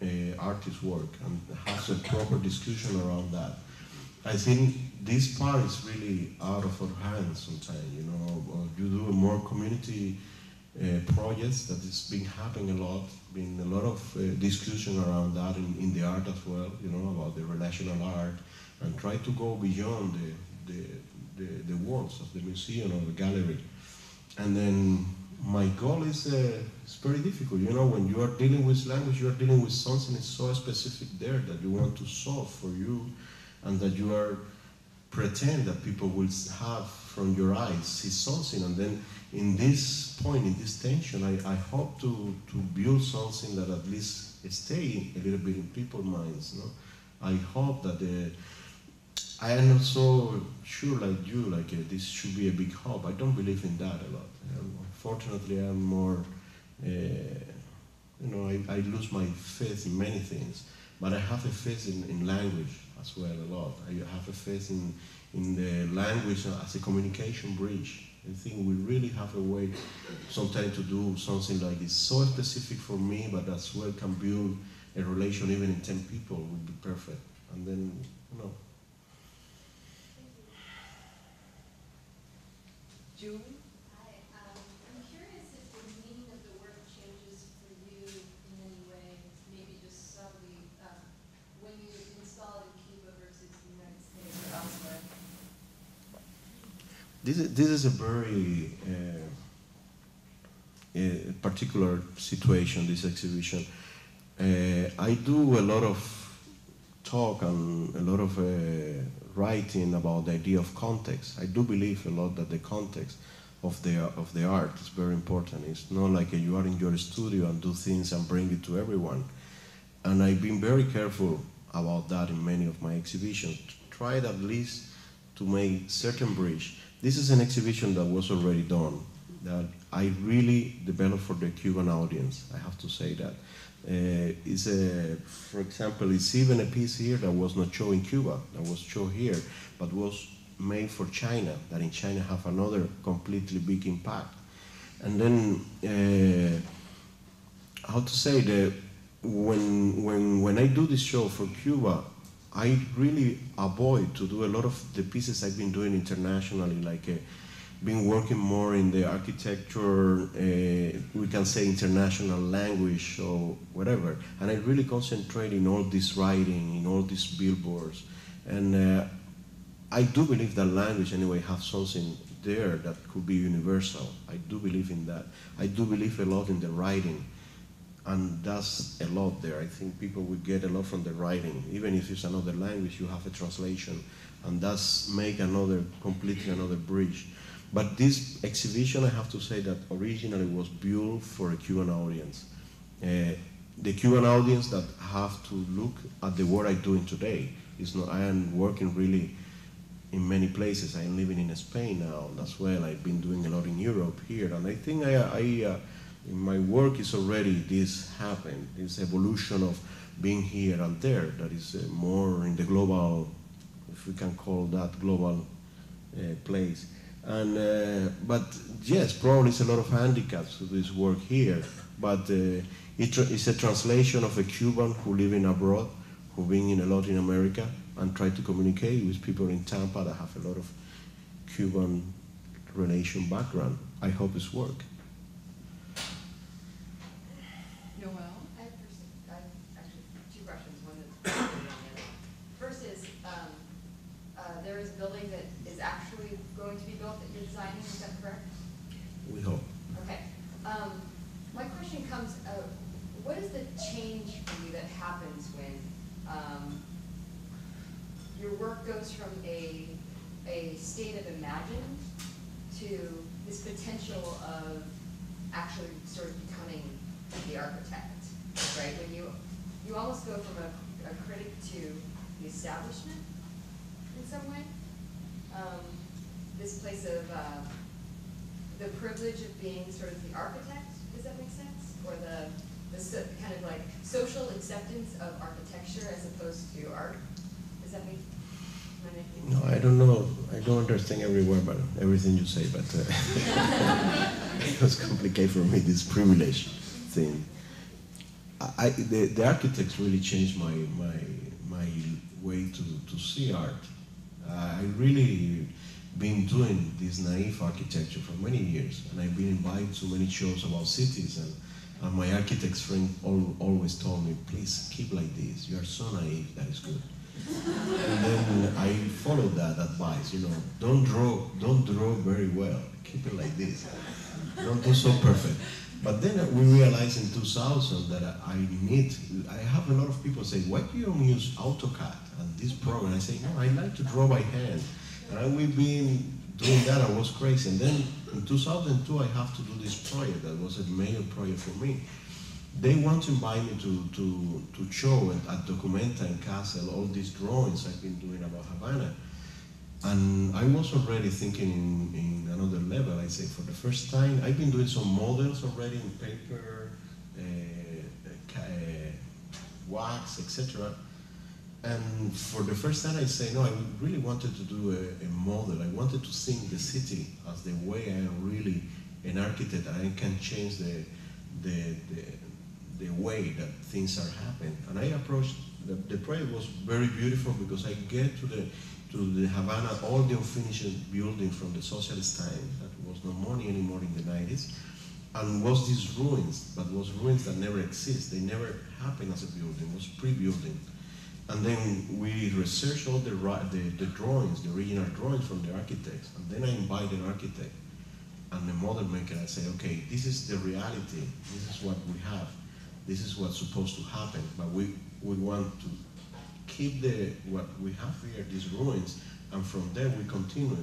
D: uh, artist work and has a proper discussion around that. I think this part is really out of our hands sometimes. You know, you do more community uh, projects that is been happening a lot. Been a lot of uh, discussion around that in, in the art as well. You know about the relational art and try to go beyond the, the the, the walls of the museum or the gallery. And then my goal is uh, it's very difficult. You know, when you are dealing with language, you are dealing with something that's so specific there that you want to solve for you, and that you are pretend that people will have from your eyes see something, and then in this point, in this tension, I, I hope to, to build something that at least stay a little bit in people's minds. No? I hope that the I am not so sure like you, like uh, this should be a big hope. I don't believe in that a lot. Um, unfortunately, I'm more, uh, you know, I, I lose my faith in many things, but I have a faith in, in language as well a lot. I have a faith in, in the language as a communication bridge. I think we really have a way sometimes to do something like this, so specific for me, but as well can build a relation even in 10 people would be perfect. And then, you know,
F: Julie?
G: Hi, um, I'm curious if the meaning of the word changes for you in any way, maybe just subtly, um, when you install it in Cuba versus the United States or elsewhere.
D: This is, this is a very uh, uh, particular situation, this exhibition. Uh, I do a lot of talk and a lot of uh, writing about the idea of context. I do believe a lot that the context of the, of the art is very important. It's not like you are in your studio and do things and bring it to everyone. And I've been very careful about that in many of my exhibitions. Tried at least to make certain bridge. This is an exhibition that was already done, that I really developed for the Cuban audience, I have to say that. Uh, it's a, for example, it's even a piece here that was not shown in Cuba, that was shown here, but was made for China, that in China have another completely big impact. And then, uh, how to say that when, when, when I do this show for Cuba, I really avoid to do a lot of the pieces I've been doing internationally, like uh, been working more in the architecture, uh, we can say international language or whatever. And I really concentrate in all this writing, in all these billboards. And uh, I do believe that language anyway has something there that could be universal. I do believe in that. I do believe a lot in the writing. And that's a lot there. I think people will get a lot from the writing. Even if it's another language, you have a translation. And that's make another, completely another bridge. But this exhibition, I have to say that originally was built for a Cuban audience. Uh, the Cuban audience that have to look at the work I'm doing today. Is not, I am working really in many places. I'm living in Spain now as well. I've been doing a lot in Europe here. And I think I, I uh, in my work is already this happened, this evolution of being here and there that is uh, more in the global, if we can call that global uh, place. And, uh, but yes, probably it's a lot of handicaps to this work here, but uh, it it's a translation of a Cuban who living abroad, who been in a lot in America, and try to communicate with people in Tampa that have a lot of Cuban relation background. I hope it's work.
F: Noel?
H: I have, first, I have actually two questions, one that's related to the other. First is, um, uh, there is a building that is actually going to be built that you're designing, is that correct?
D: We hope.
H: Okay. Um, my question comes, uh, what is the change for you that happens when, um, your work goes from a, a state of imagined to this potential of actually sort of becoming the architect, right? When you, you almost go from a, a critic to the establishment in some way. Um, this place of, uh, the privilege of being sort of the architect, does that make sense? Or the, the so- kind of like social acceptance of architecture as opposed to art? Does that make?
D: No, I don't know. I don't understand every word, but everything you say, but uh, it was complicated for me, this privilege thing. I, the, the architects really changed my, my, my way to, to see art. I really been doing this naive architecture for many years, and I've been invited to many shows about cities, and, and my architects friend al- always told me, please keep like this. You are so naive, that is good. And then I followed that advice. You know, don't draw, don't draw very well. Keep it like this. Don't do so perfect. But then we realized in 2000 that I need. I have a lot of people say, "Why do you don't use AutoCAD and this program?" I say, "No, I like to draw by hand." And we've been doing that. I was crazy. And then in 2002, I have to do this project. That was a major project for me. They want to invite me to, to, to show at, at Documenta in Kassel all these drawings I've been doing about Havana. And I was already thinking in, in another level. I say, for the first time, I've been doing some models already in paper, uh, uh, wax, etc. And for the first time, I say, no, I really wanted to do a, a model. I wanted to think the city as the way I am really an architect. I can change the, the, the, the way that things are happening. And I approached, the, the project was very beautiful because I get to the, to the Havana, all the unfinished building from the socialist time, that was no money anymore in the 90s, and was these ruins, but was ruins that never exist. They never happened as a building, it was pre-building. And then we researched all the, the, the drawings, the original drawings from the architects. And then I invite an architect and the model maker and say, okay, this is the reality. This is what we have. This is what's supposed to happen. But we, we want to keep the, what we have here, these ruins, and from there we continue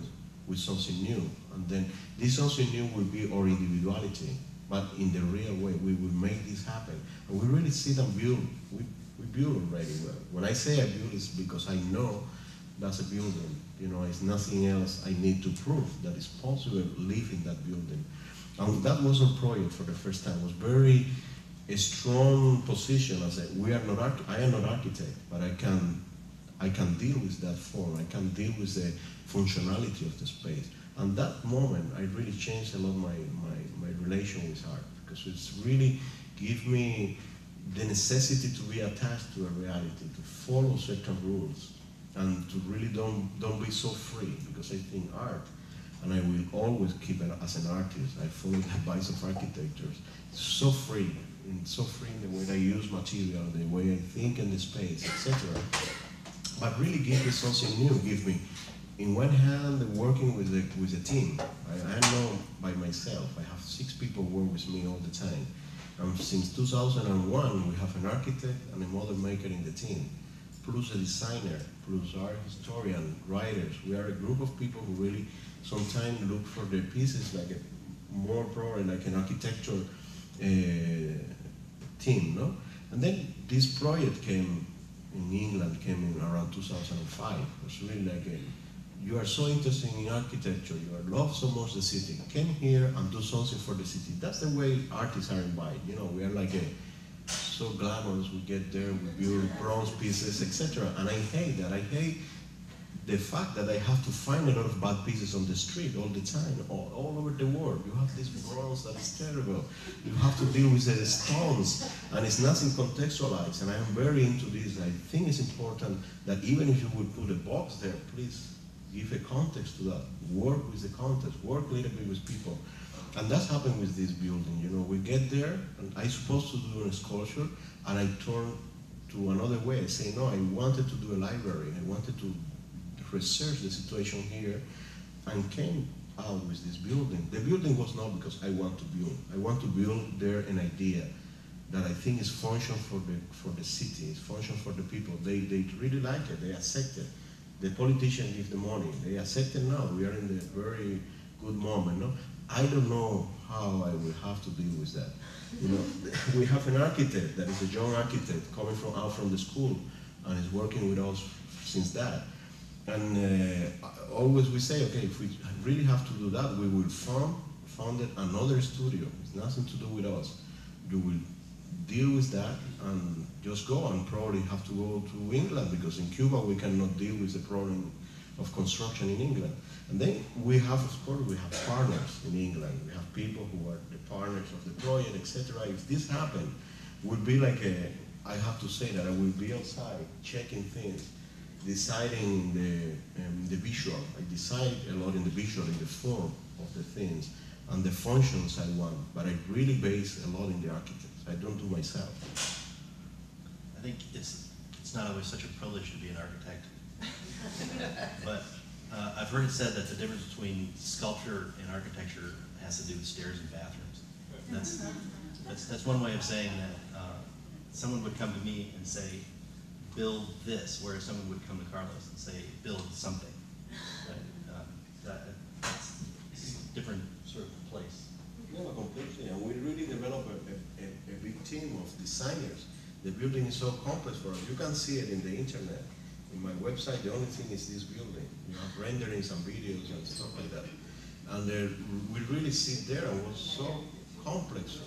D: with something new. And then this something new will be our individuality. But in the real way, we will make this happen. And we really see them build. We, we build already. Well. When I say I build, it's because I know that's a building. You know, it's nothing else I need to prove that it's possible to live in that building. And that was a project for the first time. It was very a strong position. I said, we are not, I am not architect, but I can, I can deal with that form. I can deal with the functionality of the space. And that moment, I really changed a lot my, my, my relation with art because it's really give me the necessity to be attached to a reality, to follow certain rules, and to really don't, don't be so free because I think art, and I will always keep it as an artist, I follow the advice of architectures, so free, and suffering, the way I use material, the way I think in the space, etc. But really give me something new, give me, in one hand, working with a, with a team. I, I'm not by myself, I have six people work with me all the time. And since 2001, we have an architect and a model maker in the team, plus a designer, plus art historian, writers. We are a group of people who really sometimes look for their pieces like a more probably like an architecture uh, team, no? And then this project came in England, came in around 2005. It was really like a, you are so interested in architecture, you are love so much the city, came here and do something for the city. That's the way artists are invited. You know, we are like a, so glamorous, we get there, we build bronze pieces, etc. And I hate that. I hate the fact that I have to find a lot of bad pieces on the street all the time, all, all over the world. You have this bronze that is terrible. You have to deal with the stones, and it's nothing contextualized. And I am very into this. I think it's important that even if you would put a box there, please give a context to that. Work with the context. Work a little bit with people. And that's happened with this building. You know, we get there, and I supposed to do a sculpture, and I turn to another way. I say, no, I wanted to do a library. I wanted to research the situation here, and came out with this building. The building was not because I want to build. I want to build there an idea that I think is function for the for the city, it's function for the people. They they really like it. They accept it. The politicians give the money. They accept it now. We are in the very good moment. No, I don't know how I will have to deal with that. You know, we have an architect that is a young architect coming from out from the school and is working with us since that. And uh, always we say, okay, if we really have to do that, we will fund founded another studio. It's nothing to do with us. You will deal with that and just go and probably have to go to England because in Cuba we cannot deal with the problem of construction in England. And then we have, of course, we have partners in England. We have people who are the partners of the project, etc. If this happened, would be like a, I have to say that I will be outside checking things, deciding the, um, the visual. I decide a lot in the visual, in the form of the things, and the functions I want, but I really base a lot in the architects. I don't do myself.
E: I think it's, it's not always such a privilege to be an architect. But uh, I've heard it said that the difference between sculpture and architecture has to do with stairs and bathrooms. That's, that's, that's one way of saying that uh, someone would come to me and say, build this, whereas someone would come to Carlos and say, build something. Right? Um, that, that's a different sort of place.
D: No, completely. And we really develop a, a, a, big team of designers. The building is so complex for us. You can see it in the internet. In my website, the only thing is this building. You have renderings and videos and stuff like that. And uh, we really sit there and it was so complex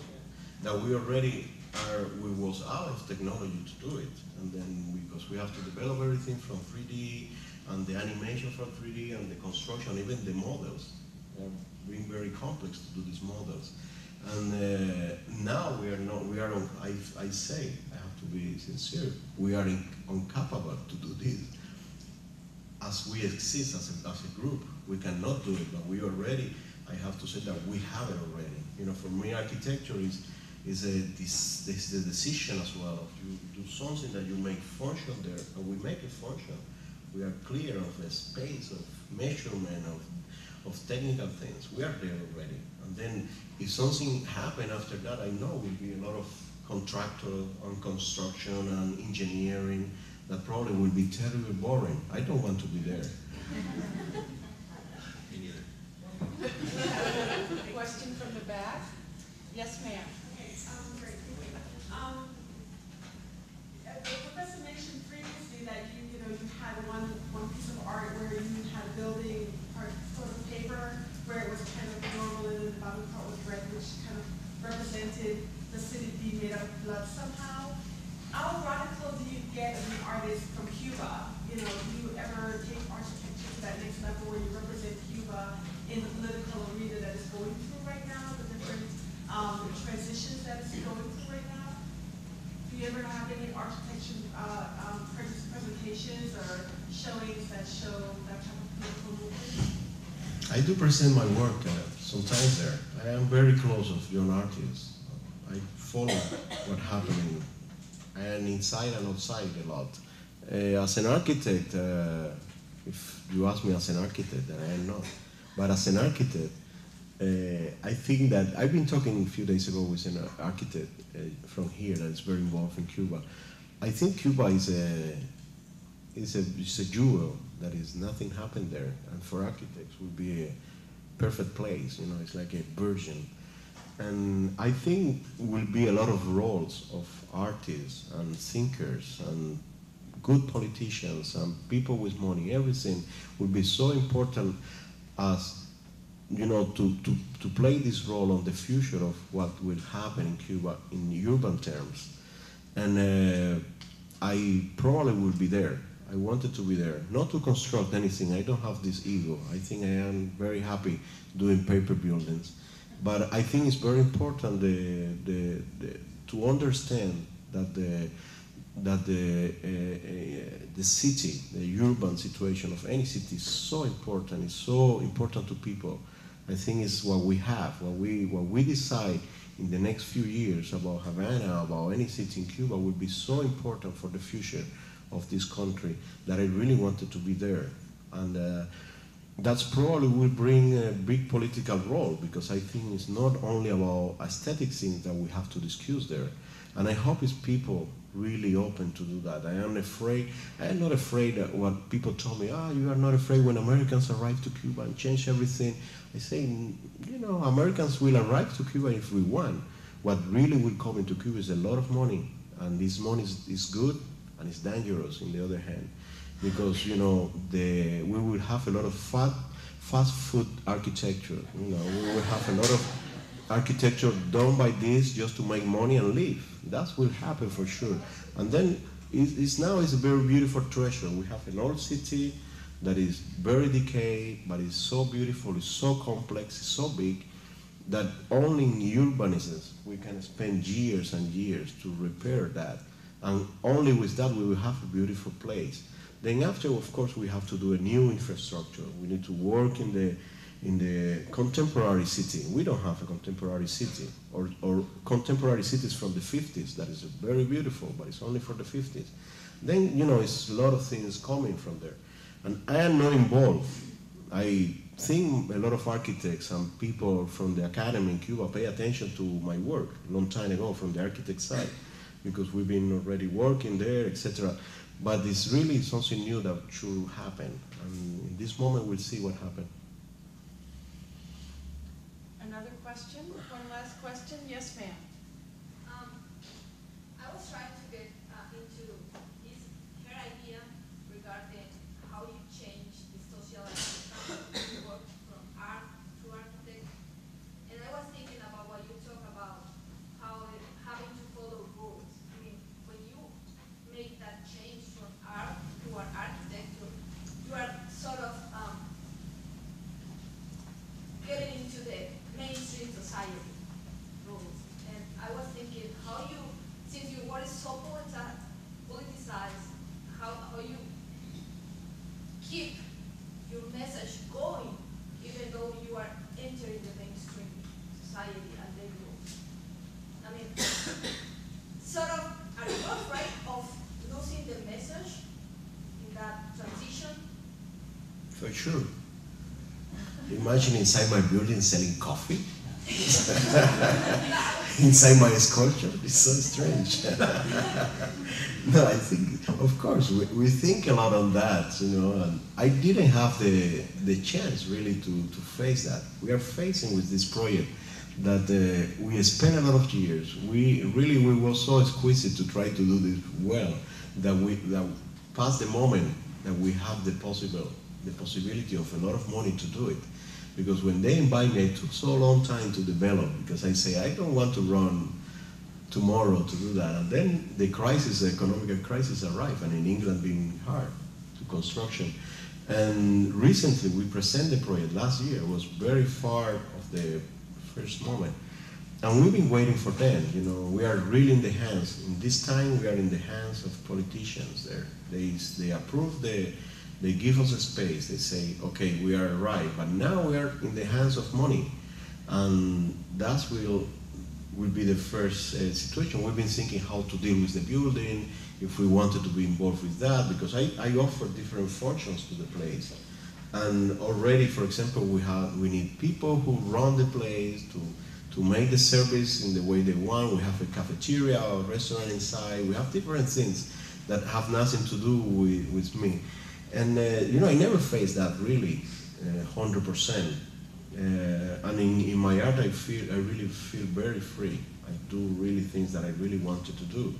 D: that we already are, we was out of technology to do it. And then because we have to develop everything from 3D and the animation from 3D and the construction, even the models are being very complex to do these models. And uh, now we are not, we are, on, I, I say, I have to be sincere, we are in, incapable to do this. As we exist as a, as a group, we cannot do it, but we already, I have to say that we have it already. You know, for me, architecture is, is a, this, this the decision as well of you do something that you make function there, and we make a function. We are clear of the space, of measurement, of of technical things. We are there already. And then if something happen after that, I know will be a lot of contractor and construction and engineering that probably will be terribly boring. I don't want to be there.
E: Me neither.
B: Question from the back? Yes, ma'am.
I: Okay, um, great, thank you. Um, uh, the professor mentioned previously that you, you know, you had one, one piece of art where you had a building, part, sort of paper, where it was kind of normal and then the bottom part was red, which kind of represented the city being made of blood somehow. How radical do you get as an artist from Cuba? You know, do you ever take architecture to that next level where you represent Cuba in the political arena that is going through right now, the different um, transitions that it's going through right now? Do you ever have any architecture uh, um, pres- presentations or showings that show that type of political movement?
D: I do present my work uh, sometimes there. I am very close of young artists. I follow what happening and inside and outside a lot. Uh, as an architect, uh, if you ask me as an architect, then I am not. But as an architect, uh, I think that I've been talking a few days ago with an architect uh, from here that is very involved in Cuba. I think Cuba is a is a is a jewel that is nothing happened there, and for architects would be a perfect place. You know, it's like a virgin. And I think will be a lot of roles of artists and thinkers and good politicians and people with money. Everything will be so important as you know to, to, to play this role on the future of what will happen in Cuba in urban terms. And uh, I probably will be there. I wanted to be there, not to construct anything. I don't have this ego. I think I am very happy doing paper buildings. But I think it's very important the, the, the, to understand that the, that the, uh, uh, the city, the urban situation of any city is so important, it's so important to people. I think it's what we have, what we, what we decide in the next few years about Havana, about any city in Cuba will be so important for the future of this country that I really wanted to be there. And uh, that's probably will bring a big political role because I think it's not only about aesthetic things that we have to discuss there. And I hope it's people really open to do that. I am afraid, I am not afraid that what people told me, ah, you are not afraid when Americans arrive to Cuba and change everything. I say, you know, Americans will arrive to Cuba if we want. What really will come into Cuba is a lot of money. And this money is, is good and it's dangerous in the other hand because you know the we will have a lot of fat, fast food architecture. You know, we will have a lot of architecture done by this just to make money and live. That will happen for sure. And then it's, it's now it's a very beautiful treasure. We have an old city that is very decayed, but it's so beautiful, it's so complex, it's so big, that only in urbanisms we can spend years and years to repair that. And only with that we will have a beautiful place. Then after, of course, we have to do a new infrastructure. We need to work in the in the contemporary city. We don't have a contemporary city, or, or contemporary cities from the 50s. That is very beautiful, but it's only for the 50s. Then, you know, it's a lot of things coming from there. And I am not involved. I think a lot of architects and people from the academy in Cuba pay attention to my work a long time ago from the architect side, because we've been already working there, etc. But it's really something new that should happen. And in this moment, we'll see what happens.
B: Another question? One last question? Yes, ma'am.
J: Um, I was trying to get uh, into his, her idea regarding how you change the social you work from art to architect. And I was thinking about what you talk about, how it, having to follow rules. I mean, when you make that change from art to an architecture, you are sort of um, getting into the mainstream society rules. And I was thinking how you, since your work is so politi- politicized, how, how you keep your message going, even though you are entering the mainstream society and then you, I mean, sort of, are you afraid of losing the message in that transition?
D: For sure. Imagine inside my building selling coffee. inside my sculpture, it's so strange. no, I think, of course, we, we think a lot on that, you know. And I didn't have the the chance really to, to face that. We are facing with this project that uh, we spent a lot of years. We really we were so exquisite to try to do this well that we that past the moment that we have the possible the possibility of a lot of money to do it. Because when they invite me, it took so long time to develop because I say I don't want to run tomorrow to do that. And then the crisis, the economic crisis arrived, and in England being hard to construction. And recently we presented the project last year. It was very far of the first moment. And we've been waiting for them. You know, we are really in the hands. In this time, we are in the hands of politicians. There, they they approve the they give us a space. They say, okay, we are right, but now we are in the hands of money, and that will will be the first uh, situation. We've been thinking how to deal with the building, if we wanted to be involved with that, because I, I offer different functions to the place. And already, for example, we have we need people who run the place to to make the service in the way they want. We have a cafeteria or a restaurant inside. We have different things that have nothing to do with, with me. And uh, you know, I never faced that really, uh, percent. Uh, and in, in my art, I feel I really feel very free. I do really things that I really wanted to do,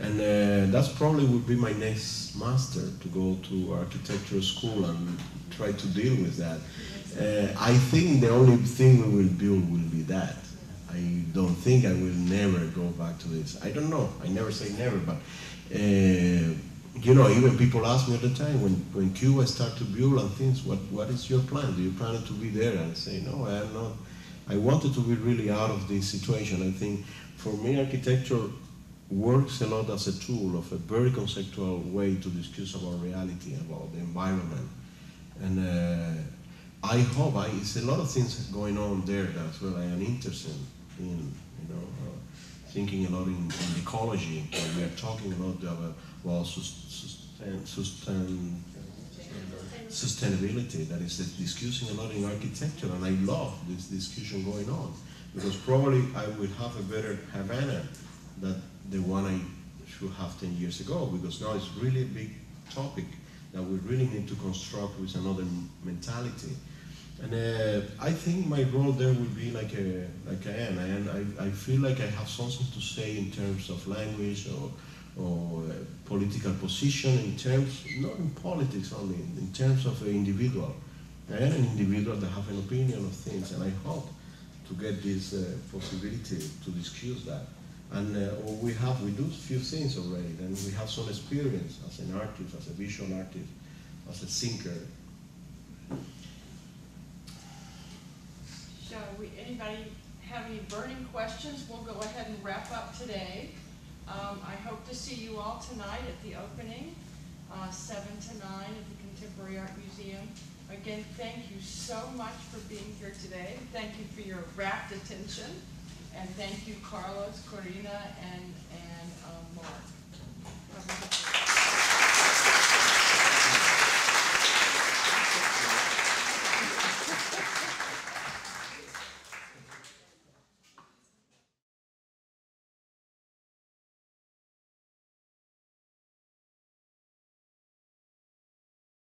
D: and uh, that's probably would be my next master to go to architecture school and try to deal with that. Uh, I think the only thing we will build will be that. I don't think I will never go back to this. I don't know. I never say never, but uh, you know, even people ask me all the time when, when Cuba start to build and things, what, what is your plan? Do you plan to be there? And I say, no, I am not. I wanted to be really out of this situation. I think for me, architecture works a lot as a tool of a very conceptual way to discuss about reality, about the environment. And uh, I hope, I, it's a lot of things going on there that well I am interested in, you know, uh, thinking a lot in, in ecology. we are talking a lot about well, sustain, sustain, sustainability. That is discussing a lot in architecture, and I love this discussion going on because probably I will have a better Havana than the one I should have 10 years ago because now it's really a big topic that we really need to construct with another mentality. And uh, I think my role there will be like a like I am, I, I feel like I have something to say in terms of language or or uh, political position in terms, not in politics only, in terms of an individual. I am an individual that have an opinion of things, and I hope to get this uh, possibility to discuss that. And uh, we have, we do a few things already, and we have some experience as an artist, as a visual artist, as a thinker,
B: Shall we, anybody have any burning questions? We'll go ahead and wrap up today. Um, I hope to see you all tonight at the opening, uh, seven to nine at the Contemporary Art Museum. Again, thank you so much for being here today. Thank you for your rapt attention. And thank you, Carlos, Corina, and, and, um, Mark.